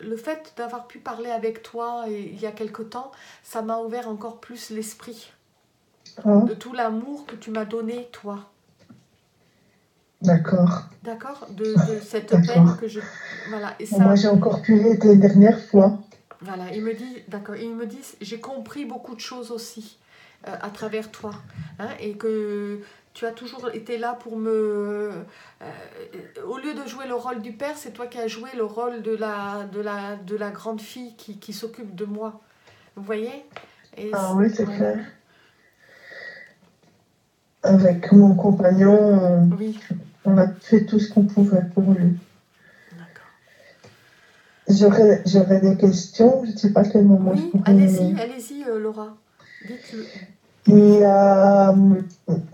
le fait d'avoir pu parler avec toi et- il y a quelque temps, ça m'a ouvert encore plus l'esprit Ah, de tout l'amour que tu m'as donné, toi. d'accord. D'accord? De, de cette peine que je. Voilà. Et ça. moi, j'ai encore pu l'aider dernière fois. Voilà, il me dit, d'accord, il me dit, j'ai compris beaucoup de choses aussi euh, à travers toi, hein, et que tu as toujours été là pour me, euh, au lieu de jouer le rôle du père, c'est toi qui as joué le rôle de la, de la, de la grande fille qui, qui s'occupe de moi, vous voyez? Et Ah oui, c'est clair. Avec mon compagnon, Oui, on, a fait tout ce qu'on pouvait pour lui. d'accord. J'aurais j'aurais des questions, je ne sais pas à quel moment je Oui, pourrais... allez-y, allez-y, euh, Laura. Dites-le. Il y a, euh,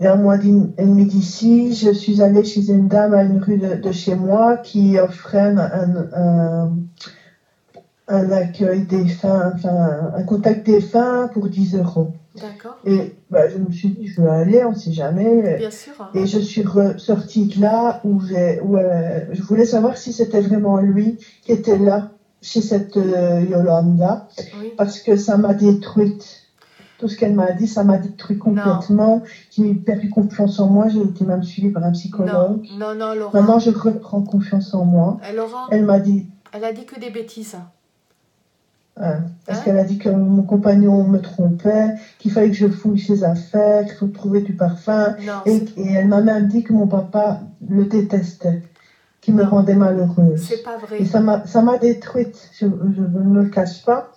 un mois et demi d'ici, je suis allée chez une dame à une rue de, de chez moi qui offrait un, un, un- un accueil défunt, enfin un contact défunt pour 10 euros. D'accord. Et bah, je me suis dit, je veux aller, on ne sait jamais. Bien sûr. Et je suis sortie de là où, où euh, je voulais savoir si c'était vraiment lui qui était là, chez cette euh, Yolanda, Oui. parce que ça m'a détruite. Tout ce qu'elle m'a dit, ça m'a détruit complètement. J'ai perdu confiance en moi. J'ai été même suivie par un Non, psychologue. non, non, Laura. Maintenant, je reprends confiance en moi. Euh, Laura, Elle m'a dit, elle a dit que des bêtises. hein, parce Hein? qu'elle a dit que mon compagnon me trompait, qu'il fallait que je fouille ses affaires, qu'il faut trouver du parfum. Non, Et, elle m'a même dit que mon papa le détestait, qu'il me Non. rendait malheureuse. c'est pas vrai. Et ça m'a, ça m'a détruite, je, je ne le cache pas.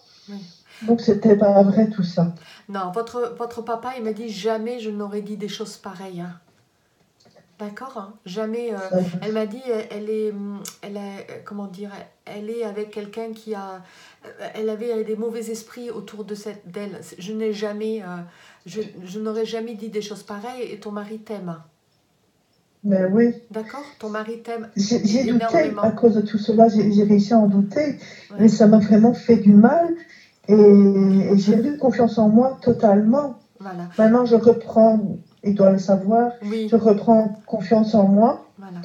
Donc c'était pas vrai tout ça. Non, votre, votre papa, il m'a dit jamais je n'aurais dit des choses pareilles. hein. D'accord hein Jamais. euh, elle m'a dit, elle, elle est, elle est, comment dire, elle est avec quelqu'un qui a, elle avait des mauvais esprits autour de cette d'elle. Je n'ai jamais, euh, je, je n'aurais jamais dit des choses pareilles. Et ton mari t'aime, Mais oui, d'accord Ton mari t'aime. j'ai, douté à cause de tout cela, j'ai, j'ai réussi à en douter, Ouais. mais ça m'a vraiment fait du mal. Et, j'ai perdu confiance en moi totalement. Voilà. Maintenant, je reprends, il doit le savoir, Oui. je reprends confiance en moi. Voilà.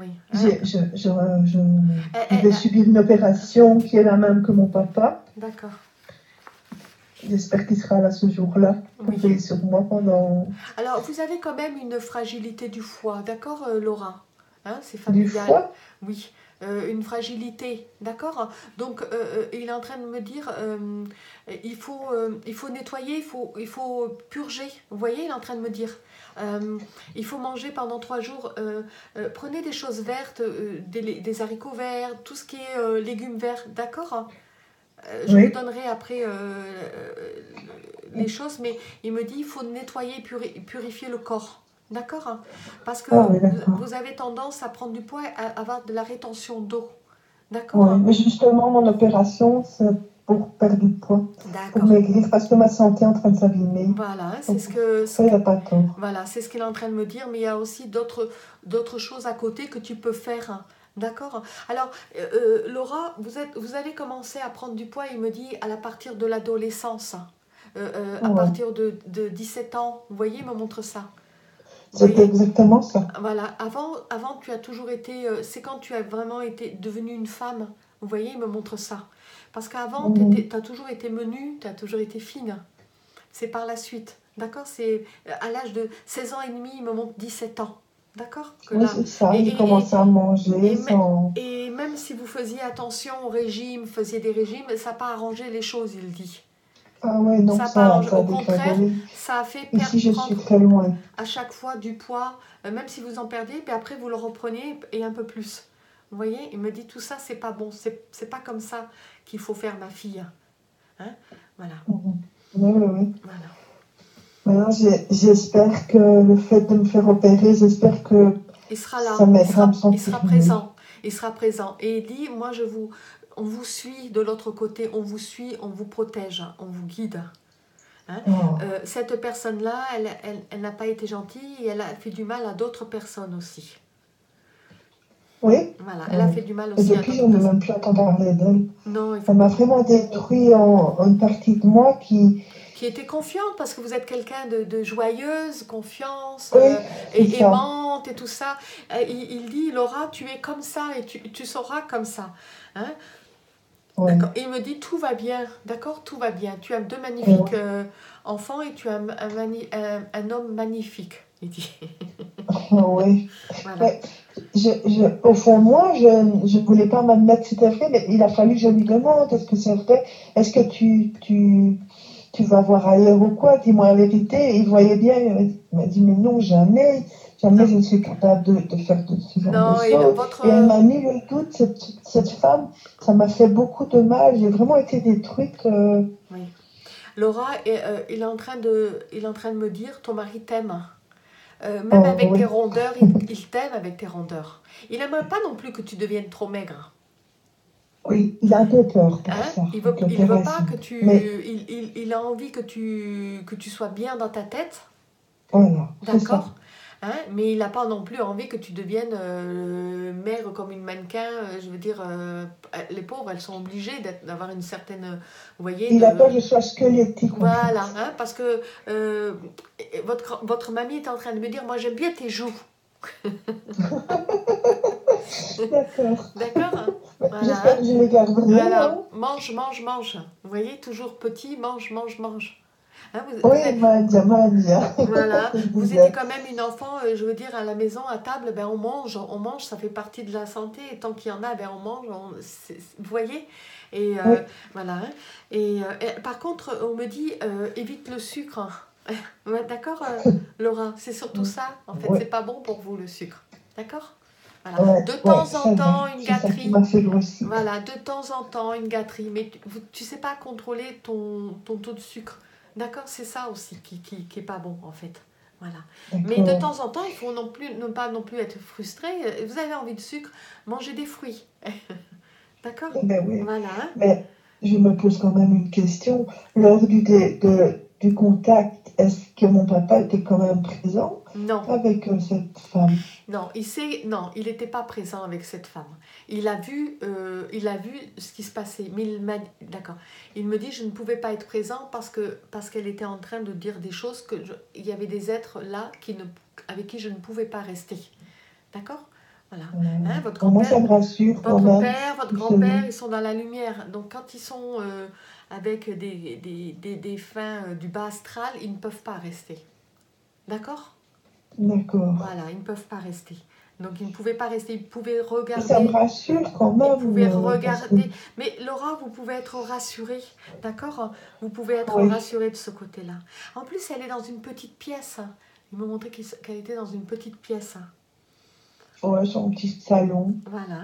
Oui. J'ai- je, je, je, Eh, je eh, vais eh, subir une opération qui est la même que mon papa. D'accord. J'espère qu'il sera là ce jour-là. Oui. pour veiller sur moi pendant Alors, vous avez quand même une fragilité du foie, d'accord, euh, Laura? Hein, C'est du familial. foie? Oui, euh, une fragilité, d'accord? Donc, euh, euh, il est en train de me dire, euh, il, faut, il faut nettoyer, il faut, il faut purger. Vous voyez, il est en train de me dire, il faut manger pendant trois jours. prenez des choses vertes, des, des haricots verts, tout ce qui est légumes verts, d'accord? Je Oui. vous donnerai après les choses, mais il me dit, il faut nettoyer, puri- purifier le corps. D'accord Parce que Ah oui, vous, avez tendance à prendre du poids et à avoir de la rétention d'eau. D'accord mais justement, mon opération, c'est pour perdre du poids, pour D'accord. maigrir, parce que ma santé est en train de s'abîmer. Voilà, c'est ce que, Ça, il n'y a pas tort. voilà, c'est ce qu'il est en train de me dire, mais il y a aussi d'autres choses à côté que tu peux faire. hein. D'accord Alors, euh, euh, Laura, vous, êtes, vous avez commencé à prendre du poids, il me dit, à la partir de l'adolescence. Euh, euh, à partir de, de 17 ans, vous voyez, il me montre ça. Voyez exactement ça. Voilà, avant, avant tu as toujours été, euh, c'est quand tu as vraiment été devenue une femme, vous voyez, il me montre ça. Parce qu'avant, Mhm. tu as toujours été menue, tu as toujours été fine. C'est par la suite, d'accord? C'est euh, à l'âge de 16 ans et demi, il me montre 17 ans, d'accord? Oui, c'est ça. Et- commencé à manger et- sans. Et même si vous faisiez attention au régime, faisiez des régimes, ça n'a pas arrangé les choses, il dit. Ah ouais, Ça au contraire. Ça a fait perdre, Ici, je suis prendre très loin. à chaque fois du poids, euh, même si vous en perdiez, puis après vous le reprenez et un peu plus. Vous voyez, il me dit tout ça, c'est pas bon, c'est pas comme ça qu'il faut faire ma fille. Hein? Voilà. Oui, oui, oui. voilà. Maintenant, j'espère que le fait de me faire opérer, j'espère que Il sera là, Ça il sera, il sera présent, il sera présent. Et il dit, moi je vous, on vous suit de l'autre côté, on vous suit, on vous protège, on vous guide. oh, Euh, cette personne-là, elle, elle, elle n'a pas été gentille et elle a fait du mal à d'autres personnes aussi. oui. Voilà, elle a fait du mal Et aussi à depuis, d'autres on ne personnes. même plus entendre parler d'elle. Non, il faut Elle m'a vraiment détruit en, une partie de moi qui. qui était confiante parce que vous êtes quelqu'un de, de joyeuse, confiance, Oui, euh, et ça. aimante et tout ça. Euh, il, il dit, Laura, tu es comme ça et tu, tu seras comme ça. Hein Ouais. D'accord. Et il me dit, tout va bien, d'accord, tout va bien. Tu as deux magnifiques euh, enfants et tu as un, un un- un homme magnifique, il dit. oui. Voilà. Je, je, au fond, moi, je ne voulais pas m'admettre c'était vrai, mais il a fallu que je lui demande est-ce que c'est vrai? Est-ce que tu, tu, tu vas voir ailleurs ou quoi? Dis-moi la vérité. Et il voyait bien, il m'a dit mais non, jamais, jamais je ne suis capable de, de faire de ce genre Non, de et choses. votre... Et elle m'a mis le doute, cette, cette femme, ça m'a fait beaucoup de mal. J'ai vraiment été détruite. euh, Oui. Laura, est, euh, il, est en train de, il est en train de me dire, ton mari t'aime. Euh, même Oh, avec oui. tes rondeurs, il, il t'aime avec tes rondeurs. Il n'aimerait pas non plus que tu deviennes trop maigre. Oui, il a un peu peur pour Hein? ça. il veut, pour il veut pas que tu... Mais- Il, il, il a envie que tu, que tu sois bien dans ta tête. Voilà, ça. D'accord Hein, mais il n'a pas non plus envie que tu deviennes euh, maigre comme une mannequin. euh, je veux dire, euh, les pauvres, elles sont obligées d'avoir une certaine. Vous voyez Il de- a peur que je sois squelettique. Voilà, hein, parce que votre, votre mamie est en train de me dire Moi, j'aime bien tes joues. D'accord. D'accord hein? Voilà. J'espère que je les garderai. Voilà, hein. mange, mange, mange. Vous voyez, toujours petit, mange, mange, mange. Hein, vous- vous Oui, êtes- mania, mania. Voilà, vous étiez quand même une enfant, euh, je veux dire, à la maison, à table, ben on mange, on mange, ça fait partie de la santé, et tant qu'il y en a, ben on mange, on- vous voyez Et euh, Oui. voilà. hein. Et, euh, et par contre, on me dit, euh, évite le sucre. D'accord, euh, Laura, c'est surtout ça. En fait, Ouais. c'est pas bon pour vous, le sucre. D'accord? Voilà. Ouais, De temps en temps, une gâterie. Voilà, de temps en temps, une gâterie, mais tu, vous- tu sais pas contrôler ton, ton taux de sucre. D'accord C'est ça aussi qui, qui, qui est pas bon, en fait. Voilà. Mais de temps en temps, il faut non plus, ne pas non plus être frustré. Vous avez envie de sucre, mangez des fruits. D'accord Eh ben oui. Voilà. hein. Mais je me pose quand même une question. Lors du, de- du contact, est-ce que mon papa était quand même présent? Non, avec euh, cette femme non, il sait, non, il n'était pas présent avec cette femme. Il a vu, euh, il a vu ce qui se passait. Mais il m'a, d'accord. Il me dit, je ne pouvais pas être présent parce que parce qu'elle était en train de dire des choses que je- il y avait des êtres là qui ne, avec qui je ne pouvais pas rester. D'accord? Voilà. Hein, votre pour Moi, ça grand-père- me rassure quand Votre père, votre grand-père, ils sont dans la lumière. Donc quand ils sont euh, avec des, des, des, des fins du bas astral, ils ne peuvent pas rester. D'accord? D'accord. Voilà, ils ne peuvent pas rester. Donc ils ne pouvaient pas rester, ils pouvaient regarder. ça me rassure quand Ils même. pouvaient euh, que- regarder. Mais Laura, vous pouvez être rassurée, d'accord? Vous pouvez être Oui. rassurée de ce côté-là. En plus, elle est dans une petite pièce. hein. Il m'a montré qu'elle était dans une petite pièce. Ouais, son petit salon. Voilà.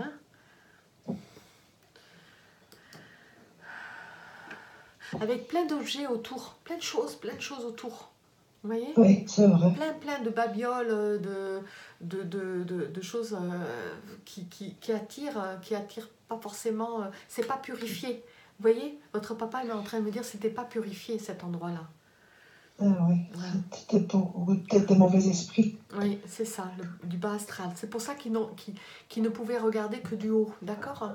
Avec plein d'objets autour, plein de choses, plein de choses autour. Vous voyez Oui, c'est vrai. Plein, plein de babioles, euh, de, de, de, de, de choses euh, qui, qui, qui attirent, euh, qui attirent pas forcément. c'est pas purifié. Vous voyez Votre papa il est en train de me dire que c'était pas purifié cet endroit-là. Ah oui, c'était peut-être des mauvais esprits. Oui, c'est ça, le- du bas astral. C'est pour ça qu'ils qu'ils- qu'ils ne pouvaient regarder que du haut. D'accord?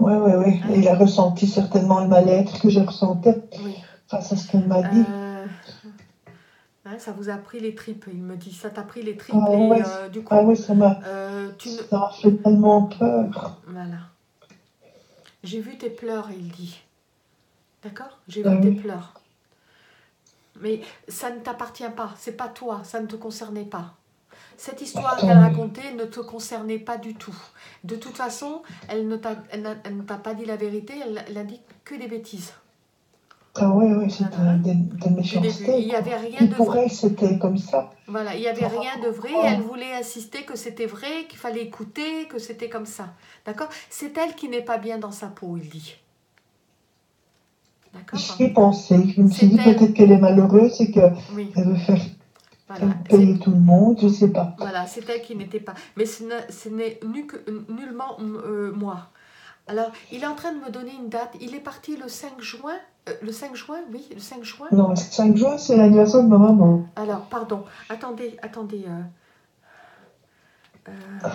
Oui, oui, oui. Ah. Et il a ressenti certainement le mal-être que je ressentais Oui. face à ce qu'elle m'a dit. Euh, ça vous a pris les tripes, il me dit. Ça t'a pris les tripes Ah et ouais. euh, du coup, Ah ça m'a euh, tu ça fait tellement peur. Voilà. J'ai vu tes pleurs, il dit. D'accord? J'ai Ah vu tes oui. pleurs. Mais ça ne t'appartient pas, c'est pas toi, ça ne te concernait pas. Cette histoire Ah qu'elle oui. racontait ne te concernait pas du tout. De toute façon, elle ne t'a pas dit la vérité, elle, elle a dit que des bêtises. Ah oui, oui, c'était Voilà. des, des méchancetés. Il n'y avait rien de pour vrai. elle, c'était comme ça. Voilà, il n'y avait rien de vrai. Elle voulait insister que c'était vrai, qu'il fallait écouter, que c'était comme ça. D'accord? C'est elle qui n'est pas bien dans sa peau, il dit. D'accord? J'y ai pensé. Je me suis dit elle. peut-être qu'elle est malheureuse et qu'elle Oui, veut faire voilà. Payer tout le monde. Je sais pas. Voilà, c'est elle qui n'était pas. Mais ce n'est- nullement euh, moi. Alors, il est en train de me donner une date. Il est parti le 5 juin. Euh, le 5 juin, oui, le 5 juin. Non, le 5 juin, c'est l'anniversaire de ma maman. Alors, pardon. Attendez, attendez. euh, euh,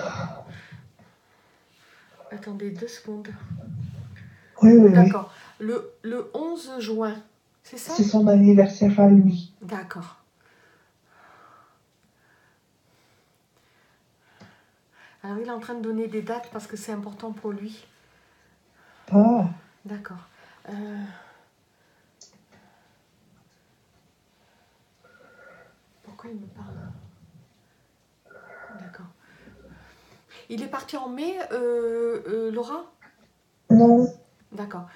attendez deux secondes. Oui, oui, oui. D'accord. Le, le 11 juin, c'est ça? C'est son anniversaire à lui. D'accord. Alors, il est en train de donner des dates parce que c'est important pour lui. Ah, D'accord. Euh, Pourquoi il me parle D'accord. Il est parti en mai, euh, euh, Laura? Non. D'accord.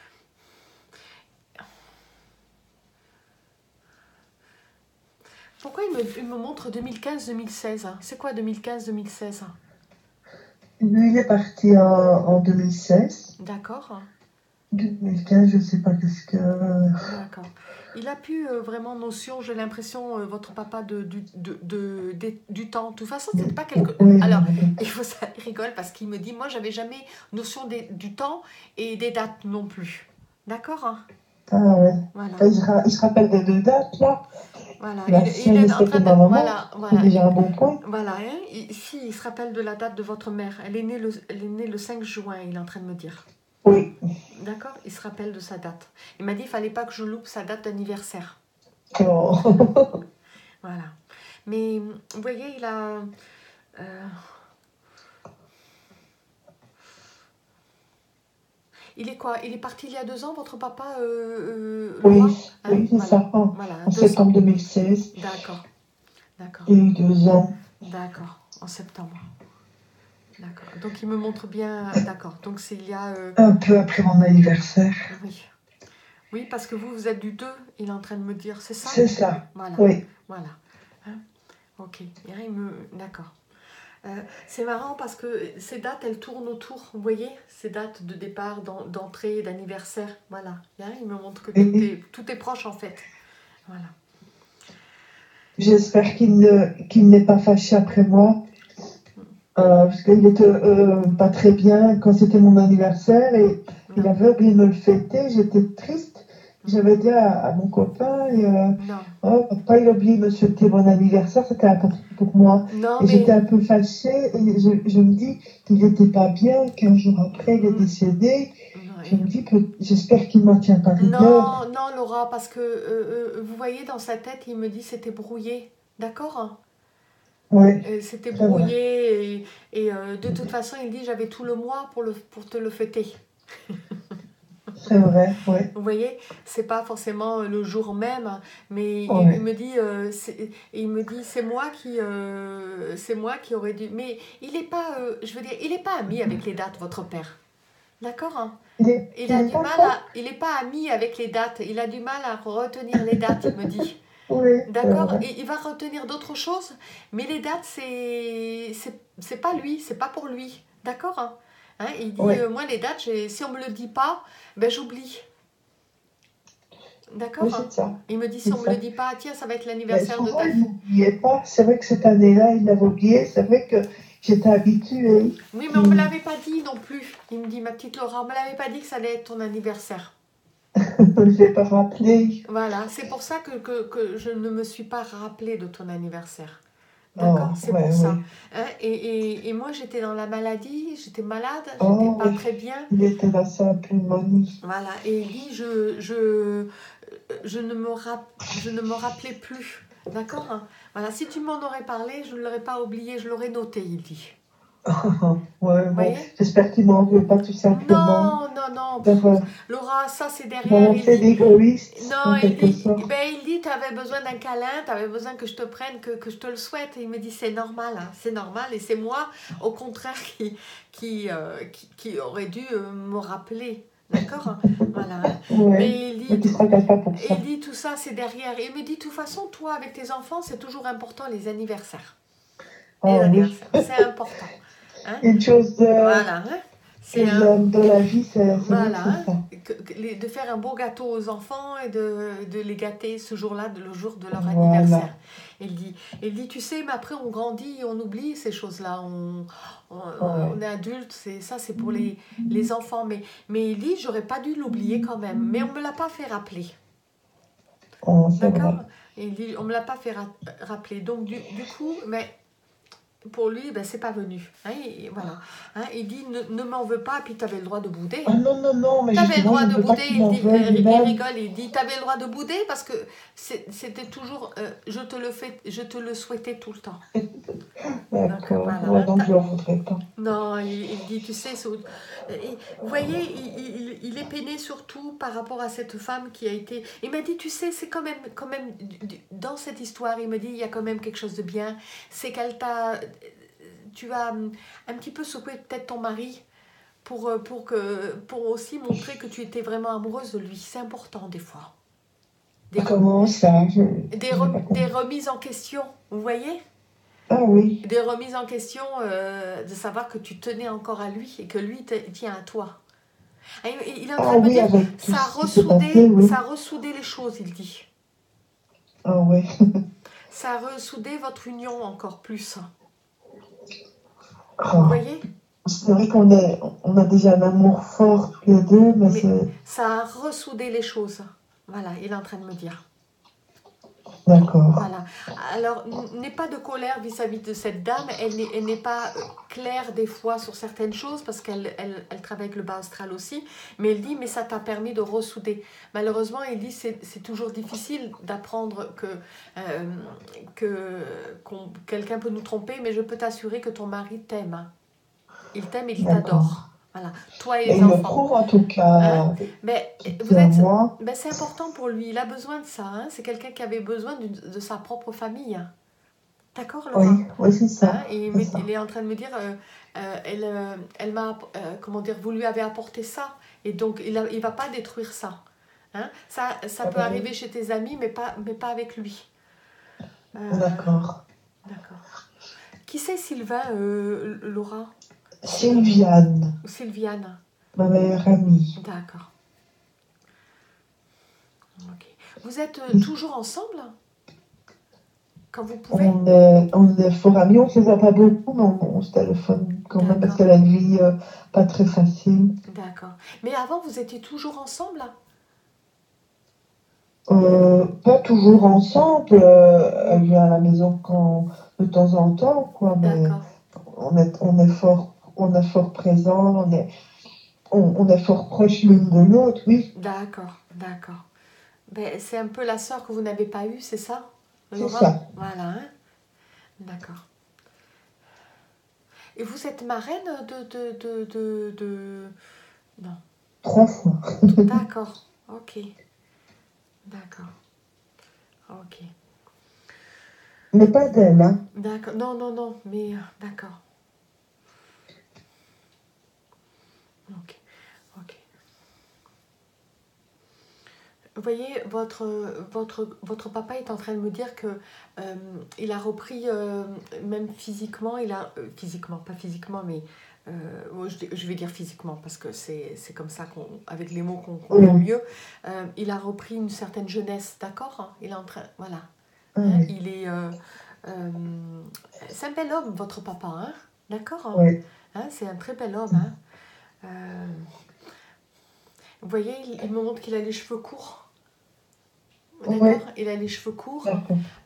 Pourquoi il me, il me montre 2015-2016 hein? C'est quoi 2015-2016 Lui, il est parti en, en 2016. D'accord. 2015, je sais pas qu'est-ce que. D'accord. Il a pu euh, vraiment notion, j'ai l'impression, euh, votre papa, de, du, de, de- du temps. De toute façon, c'est pas quelque. Alors, il, faut ça, il rigole parce qu'il me dit, moi, j'avais jamais notion des- du temps et des dates non plus. D'accord hein? Ah ouais. Voilà. Je, je rappelle des deux dates là. Voilà, La il, il est en train de de. ma maman. Voilà, voilà. déjà un bon point. Voilà, hein, il- si, il se rappelle de la date de votre mère. Elle est née le, elle est née le 5 juin, il est en train de me dire. Oui. D'accord Il se rappelle de sa date. Il m'a dit qu'il fallait pas que je loupe sa date d'anniversaire. Oh. Voilà. Mais vous voyez, il a. euh, Il est quoi? Il est parti il y a deux ans, votre papa euh, euh, Oui, Laura Hein, oui, c'est voilà. ça. En, Voilà, en deux ans. septembre 2016, D'accord. D'accord. il y a eu deux ans. D'accord. En septembre. D'accord. Donc il me montre bien. D'accord. Donc c'est il y a. euh, Un peu après mon anniversaire. Oui. Oui, parce que vous, vous êtes du 2, il est en train de me dire, c'est ça? C'est ça. Voilà. Oui. Voilà. Hein? Ok. Et là, il me... D'accord. Euh, c'est marrant parce que ces dates, elles tournent autour, vous voyez? Ces dates de départ, d'en- d'entrée, d'anniversaire. Voilà. Et là, il me montre que tout est, tout est proche, en fait. Voilà. J'espère qu'il ne, qu'il n'est pas fâché après moi. Euh, parce qu'il était euh, pas très bien quand c'était mon anniversaire et il avait oublié de me le fêter. J'étais triste. J'avais dit à, à mon copain, et, euh, oh, papa, il a oublié de me souhaiter mon anniversaire, c'était important pour moi. Non, Et mais... j'étais un peu fâchée et je, je me dis qu'il n'était pas bien, qu'un jour après il est Mm. décédé. Je me dis que j'espère qu'il ne m'en tient pas rigueur. Non, non, Laura, parce que euh, vous voyez dans sa tête, il me dit c'était brouillé. D'accord? Hein Euh, C'était brouillé et, et, euh, de toute façon, il dit j'avais tout le mois pour, le, pour te le fêter. c'est vrai, ouais. Vous voyez, c'est pas forcément le jour même, mais il- me dit, euh, c'est- il me dit, c'est moi qui, euh, c'est moi qui aurais dû. Mais il est pas, euh, je veux dire, il est pas ami avec les dates, votre père. D'accord. hein? Il est, il a du mal à, il est pas ami avec les dates. Il a du mal à retenir les dates. Il me dit. Oui, D'accord. Et il va retenir d'autres choses, mais les dates, c'est, c'est, pas lui, c'est pas pour lui. D'accord. hein Hein, il dit, euh, moi les dates, si on me le dit pas, ben j'oublie. D'accord. Oui, hein il me dit si on me ça. le dit pas, tiens, ça va être Mais l'anniversaire de ta il n'oubliait pas. C'est vrai que cette année-là, il l'avait oublié. C'est vrai que j'étais habituée. Oui, mais on me l'avait pas dit non plus. Il me dit, ma petite Laura, on me l'avait pas dit que ça allait être ton anniversaire. je ne l'ai pas rappelé. Voilà, c'est pour ça que, que, que je ne me suis pas rappelée de ton anniversaire. D'accord, Oh, c'est ouais, pour ça. Hein, et, et, et moi, j'étais dans la maladie, j'étais malade, j'étais Oh, pas oui. très bien. Il était là, c'est un pneumonie. Voilà, et il dit, je, je, je, ne me je ne me rappelais plus. D'accord? Hein. Voilà, si tu m'en aurais parlé, je ne l'aurais pas oublié, je l'aurais noté, il dit. ouais, bon. J'espère qu'il m'en veut pas tout simplement. Non, non, non. D'avoir Laura, ça c'est derrière. il dit- l'égoïste, Non, il dit, ben, il dit, tu avais besoin d'un câlin, tu avais besoin que je te prenne, que, que je te le souhaite. Et il me dit, c'est normal, hein, c'est normal. Et c'est moi, au contraire, qui, qui, euh, qui, qui aurait dû euh, me rappeler. D'accord? Voilà. hein. Ouais. Mais il dit, il tout ça, c'est derrière. Et il me dit, de toute façon, toi, avec tes enfants, c'est toujours important, les anniversaires. Oh, oui. anniversaires, c'est important. Une chose de, Voilà. hein. C'est une un, chose de la vie, c'est Voilà, que- que les- de faire un beau gâteau aux enfants et de, de les gâter ce jour-là, le jour de leur Voilà. anniversaire. Il dit, il dit, tu sais, mais après on grandit et on oublie ces choses-là. On, on, Ouais. on est adulte, c'est ça, c'est pour les, les enfants. Mais, mais il dit, j'aurais pas dû l'oublier quand même. Mais on me l'a pas fait rappeler. Oh, D'accord il dit, on me l'a pas fait ra- rappeler. Donc du, du coup, mais pour lui, ben, c'est pas venu. Hein, il, voilà. Hein, il dit, ne, ne m'en veux pas, puis tu avais le droit de bouder. Ah non, non, non, mais T'avais le droit de bouder, il, dit, il- il rigole, il dit T'avais le droit de bouder parce que c'était toujours euh, je, te le fais, je te le souhaitais tout le temps. D'accord. voilà. Ouais, donc je le pas. Non, il, il dit Tu sais, vous voyez, il, est peiné surtout par rapport à cette femme qui a été. Il m'a dit Tu sais, c'est quand même, quand même, dans cette histoire, il me dit Il y a quand même quelque chose de bien. C'est qu'elle t'a. Tu as hum, un petit peu secoué peut-être ton mari. Pour, euh, pour, que, pour aussi montrer que tu étais vraiment amoureuse de lui. C'est important des fois. Des, Comment ça? Des, rem- remises en question, vous voyez? Ah oui, Des remises en question euh, de savoir que tu tenais encore à lui et que lui tient à toi. Il est en train ah de me oui, dire, ça a, ressoudé, passé, oui. ça a ressoudé les choses, il dit. Ah oui. Ça a ressoudé votre union encore plus. Ah, Vous voyez c'est vrai qu'on est, on a déjà un amour fort tous les deux, mais, Mais- c'est, Ça a ressoudé les choses. Voilà, il est en train de me dire. D'accord. Voilà. Alors, n- n'aie pas de colère vis-à-vis de cette dame. Elle n'est elle n'est pas euh, claire des fois sur certaines choses parce qu'elle elle, elle travaille avec le bas astral aussi. Mais elle dit, mais ça t'a permis de ressouder. Malheureusement, il dit, c'est toujours difficile d'apprendre que, euh, que quelqu'un peut nous tromper, mais je peux t'assurer que ton mari t'aime. hein. Il t'aime et il t'adore. Voilà. Toi et les il le enfants. prouve en tout cas. Hein Mais vous C'est êtes, ben, c'est important pour lui, il a besoin de ça. hein. C'est quelqu'un qui avait besoin de sa propre famille. D'accord, Laura Oui, oui, c'est ça. Hein, et c'est ça. il est en train de me dire, euh, euh, elle, euh, elle m'a, euh, comment dire, vous lui avez apporté ça, et donc il ne va pas détruire ça. Hein? Ça, ça Ah peut oui. arriver chez tes amis, mais pas, mais pas avec lui. Euh, D'accord. D'accord. Qui c'est Sylvain, euh, Laura? Sylviane, Sylviane ma meilleure amie. D'accord. Vous êtes euh, toujours ensemble? Quand vous pouvez? On est, on est fort amis, on ne se voit pas beaucoup, mais on, on se téléphone quand même parce D'accord. qu'elle a une vie euh, pas très facile. D'accord. Mais avant, vous étiez toujours ensemble? Euh, pas toujours ensemble, elle vient à la maison quand, de temps en temps, quoi, mais D'accord. on est, on est fort, on est fort présents, on est, on, on est fort proches l'une de l'autre, oui, D'accord, d'accord. Ben, c'est un peu la sœur que vous n'avez pas eue, c'est ça c'est ça. Voilà, hein D'accord. Et vous êtes marraine de... de, de, de, de- Non. Trois fois. D'accord, ok. D'accord. Ok. Mais pas d'elle, hein. D'accord. Non, non, non, mais euh, d'accord. Ok, ok. Vous voyez, votre, votre, votre papa est en train de me dire que euh, il a repris, euh, même physiquement, il a, euh, physiquement, pas physiquement, mais euh, je, vais dire physiquement parce que c'est comme ça, qu'on, avec les mots qu'on comprend mieux, Euh, il a repris une certaine jeunesse, d'accord hein Il est en train, voilà. Hein, il est. euh, c'est un bel homme, votre papa, hein D'accord hein Oui. Hein, C'est un très bel homme. Hein vous voyez, il, il me montre qu'il a les cheveux courts. D'accord Ouais. Il a les cheveux courts.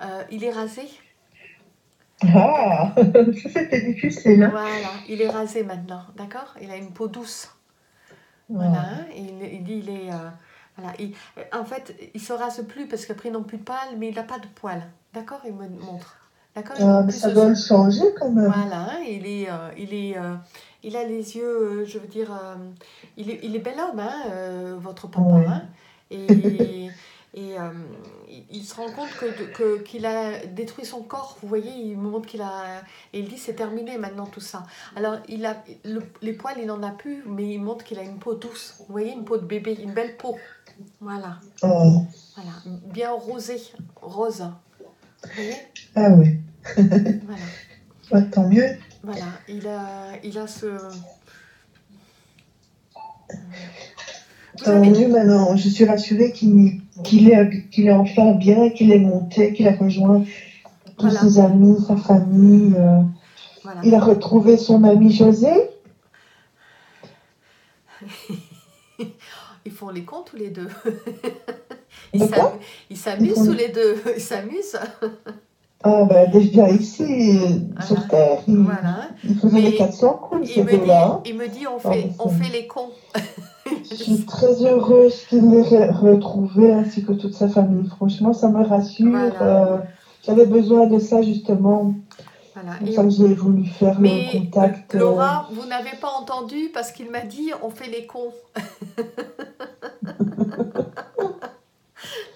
Euh, il est rasé. Ah, ça c'était difficile, hein. Voilà, il est rasé maintenant. D'accord? Il a une peau douce. Voilà. hein, et il, il dit il est. euh, voilà, il- en fait, il se rase plus parce qu'après il n'a plus de poils, mais il n'a pas de poils. D'accord? Il me montre. D'accord? Il Ah, ça doit le changer quand même. Voilà, hein, il est, euh, il est, euh, il a les yeux, euh, je veux dire, euh, il est, il est bel homme, hein, euh, votre papa, Ouais. hein, et, et euh, il, se rend compte de- que qu'il a détruit son corps. Vous voyez, il me montre qu'il a, et il dit c'est terminé maintenant tout ça. Alors il a le- les poils, il n'en a plus, mais il montre qu'il a une peau douce. Vous voyez, une peau de bébé, une belle peau. Voilà, Oh. voilà, bien rosée, rose. Vous voyez, Ah oui. voilà. Bah, tant mieux. Voilà, il a, il a ce. Tant avez- mieux maintenant. Je suis rassurée qu'il qu'il est, qu'il est enfin bien, qu'il est monté, qu'il a rejoint tous Voilà. ses amis, sa famille. euh. Voilà. Il a retrouvé son ami José. Ils font les cons tous les deux. De Ils s'amusent font tous les- deux. Ils s'amusent. Ah ben déjà ici, sur. Terre, il, Voilà. il faisait Mais les 400 coups, Il me dit, il me dit on Ah, fait, mais on fait les cons. Je suis très heureuse qu'il l'ait re- retrouvé ainsi que toute sa famille. Franchement, ça me rassure. Voilà. Euh, J'avais besoin de ça justement. Voilà. C'est ça que j'ai voulu faire mais le contact. euh, Laura, vous n'avez pas entendu parce qu'il m'a dit on fait les cons.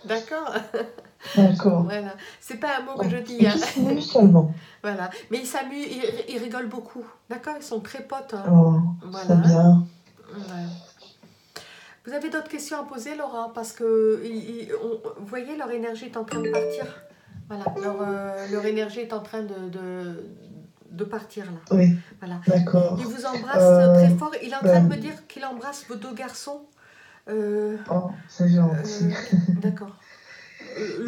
D'accord D'accord. Voilà. C'est pas un mot que je dis. Hein. s'amuse seulement. Voilà. Mais ils s'amusent, ils, ils rigolent beaucoup. D'accord Ils sont très potes. hein. Oh, Voilà. c'est bien. Ouais. Vous avez d'autres questions à poser, Laura? Parce que ils- ils- on- vous voyez, leur énergie est en train de partir. Voilà, leur, euh, leur énergie est en train de, de, de partir là. Oui, Voilà. d'accord. Il vous embrasse Euh, très fort. Il est en train de ben- me dire qu'il embrasse vos deux garçons. Euh, Oh, c'est gentil. euh, D'accord. Euh,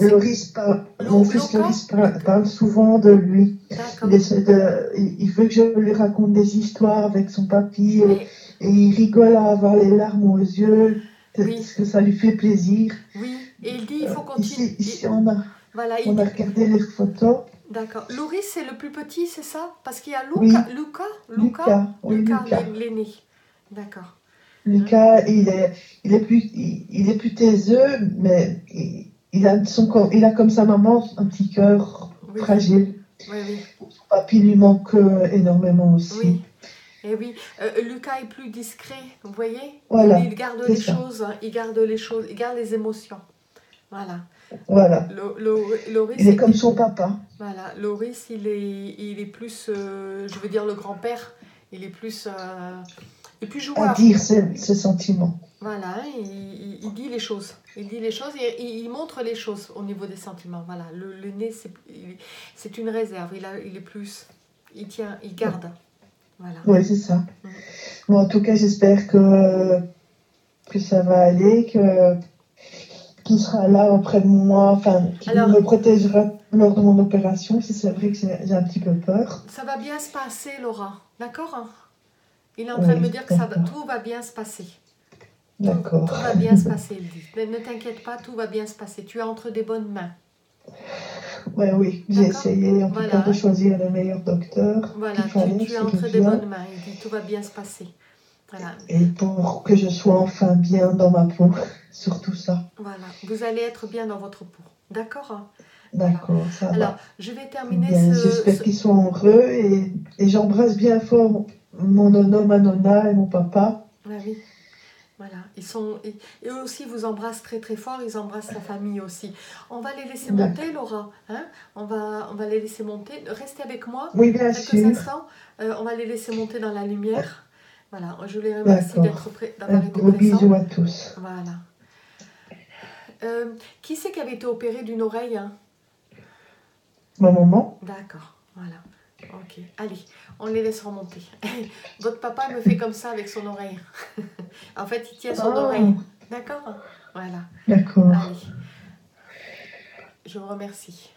Luca Lo- mon fils Loris parle, souvent de lui. Il, de, veut que je lui raconte des histoires avec son papy et, il rigole à avoir les larmes aux yeux Oui. parce que ça lui fait plaisir. Oui, et il dit il faut Euh, continuer. Ici, ici on, a, Voilà, on a regardé les photos. D'accord. Loris, c'est le plus petit, c'est ça? Parce qu'il y a Luca. Luca Luca Lucas, oui, Lucas, Lucas. l'ai- l'aîné. D'accord. Lucas, il est, il est plus, il, il est plus taiseux, mais il, il a son, il a comme sa maman un petit cœur Oui. fragile. Oui, oui. Papy lui manque euh, énormément aussi. Oui. Et oui, Euh, Lucas est plus discret, vous voyez? Voilà, Il garde les ça. choses, hein, il garde les choses, il garde les émotions. Voilà. Voilà. Lo- Lo- Loris, Il est comme son papa. Voilà, Loris, il est, il est plus, euh, je veux dire, le grand-père. Il est plus, euh, il est plus À joueur. dire ses, ses sentiments. Voilà, hein, il, il- dit les choses. Il dit les choses et il, il montre les choses au niveau des sentiments. Voilà, le, le nez, c'est, une réserve. Il, a, il est plus, il tient, il garde. Voilà. Oui, c'est ça. Mm. Bon, en tout cas, j'espère que, que ça va aller, que qu'il sera là auprès de moi, enfin, qu'il Alors- me protégera lors de mon opération, si c'est vrai que j'ai j'ai un petit peu peur. Ça va bien se passer, Laura. D'accord hein? Il est en train de me dire que ça va, tout va bien se passer. D'accord. Tout va bien se passer, il dit. Ne, ne t'inquiète pas, tout va bien se passer. Tu es entre des bonnes mains. Ouais, oui, j'ai essayé en tout Voilà. cas de choisir le meilleur docteur Voilà, fallait, tu, tu es entre des bonnes mains. Il dit tout va bien se passer. Voilà, et pour que je sois enfin bien dans ma peau, surtout ça. voilà. Vous allez être bien dans votre peau. D'accord hein? D'accord, ça va. Alors, je vais terminer Bien, ce. J'espère ce- qu'ils sont heureux et, et j'embrasse bien fort mon nono, ma nonna et mon papa. Ah oui. Voilà, ils sont et, eux aussi vous embrassent très très fort, ils embrassent la famille aussi. On va les laisser monter, Laura. Hein on va on va les laisser monter. Restez avec moi Oui, bien quelques sûr. instants. Euh, on va les laisser monter dans la lumière. Voilà, je les remercie d'être prêts, Un d'avoir été gros présents. bisou à tous. Voilà. Euh, qui c'est qui avait été opéré d'une oreille hein? Ma maman D'accord, voilà. Ok, allez, on les laisse remonter. Votre papa me fait comme ça avec son oreille. en fait, il tient son Ah. oreille. D'accord? Voilà, D'accord. allez. Je vous remercie.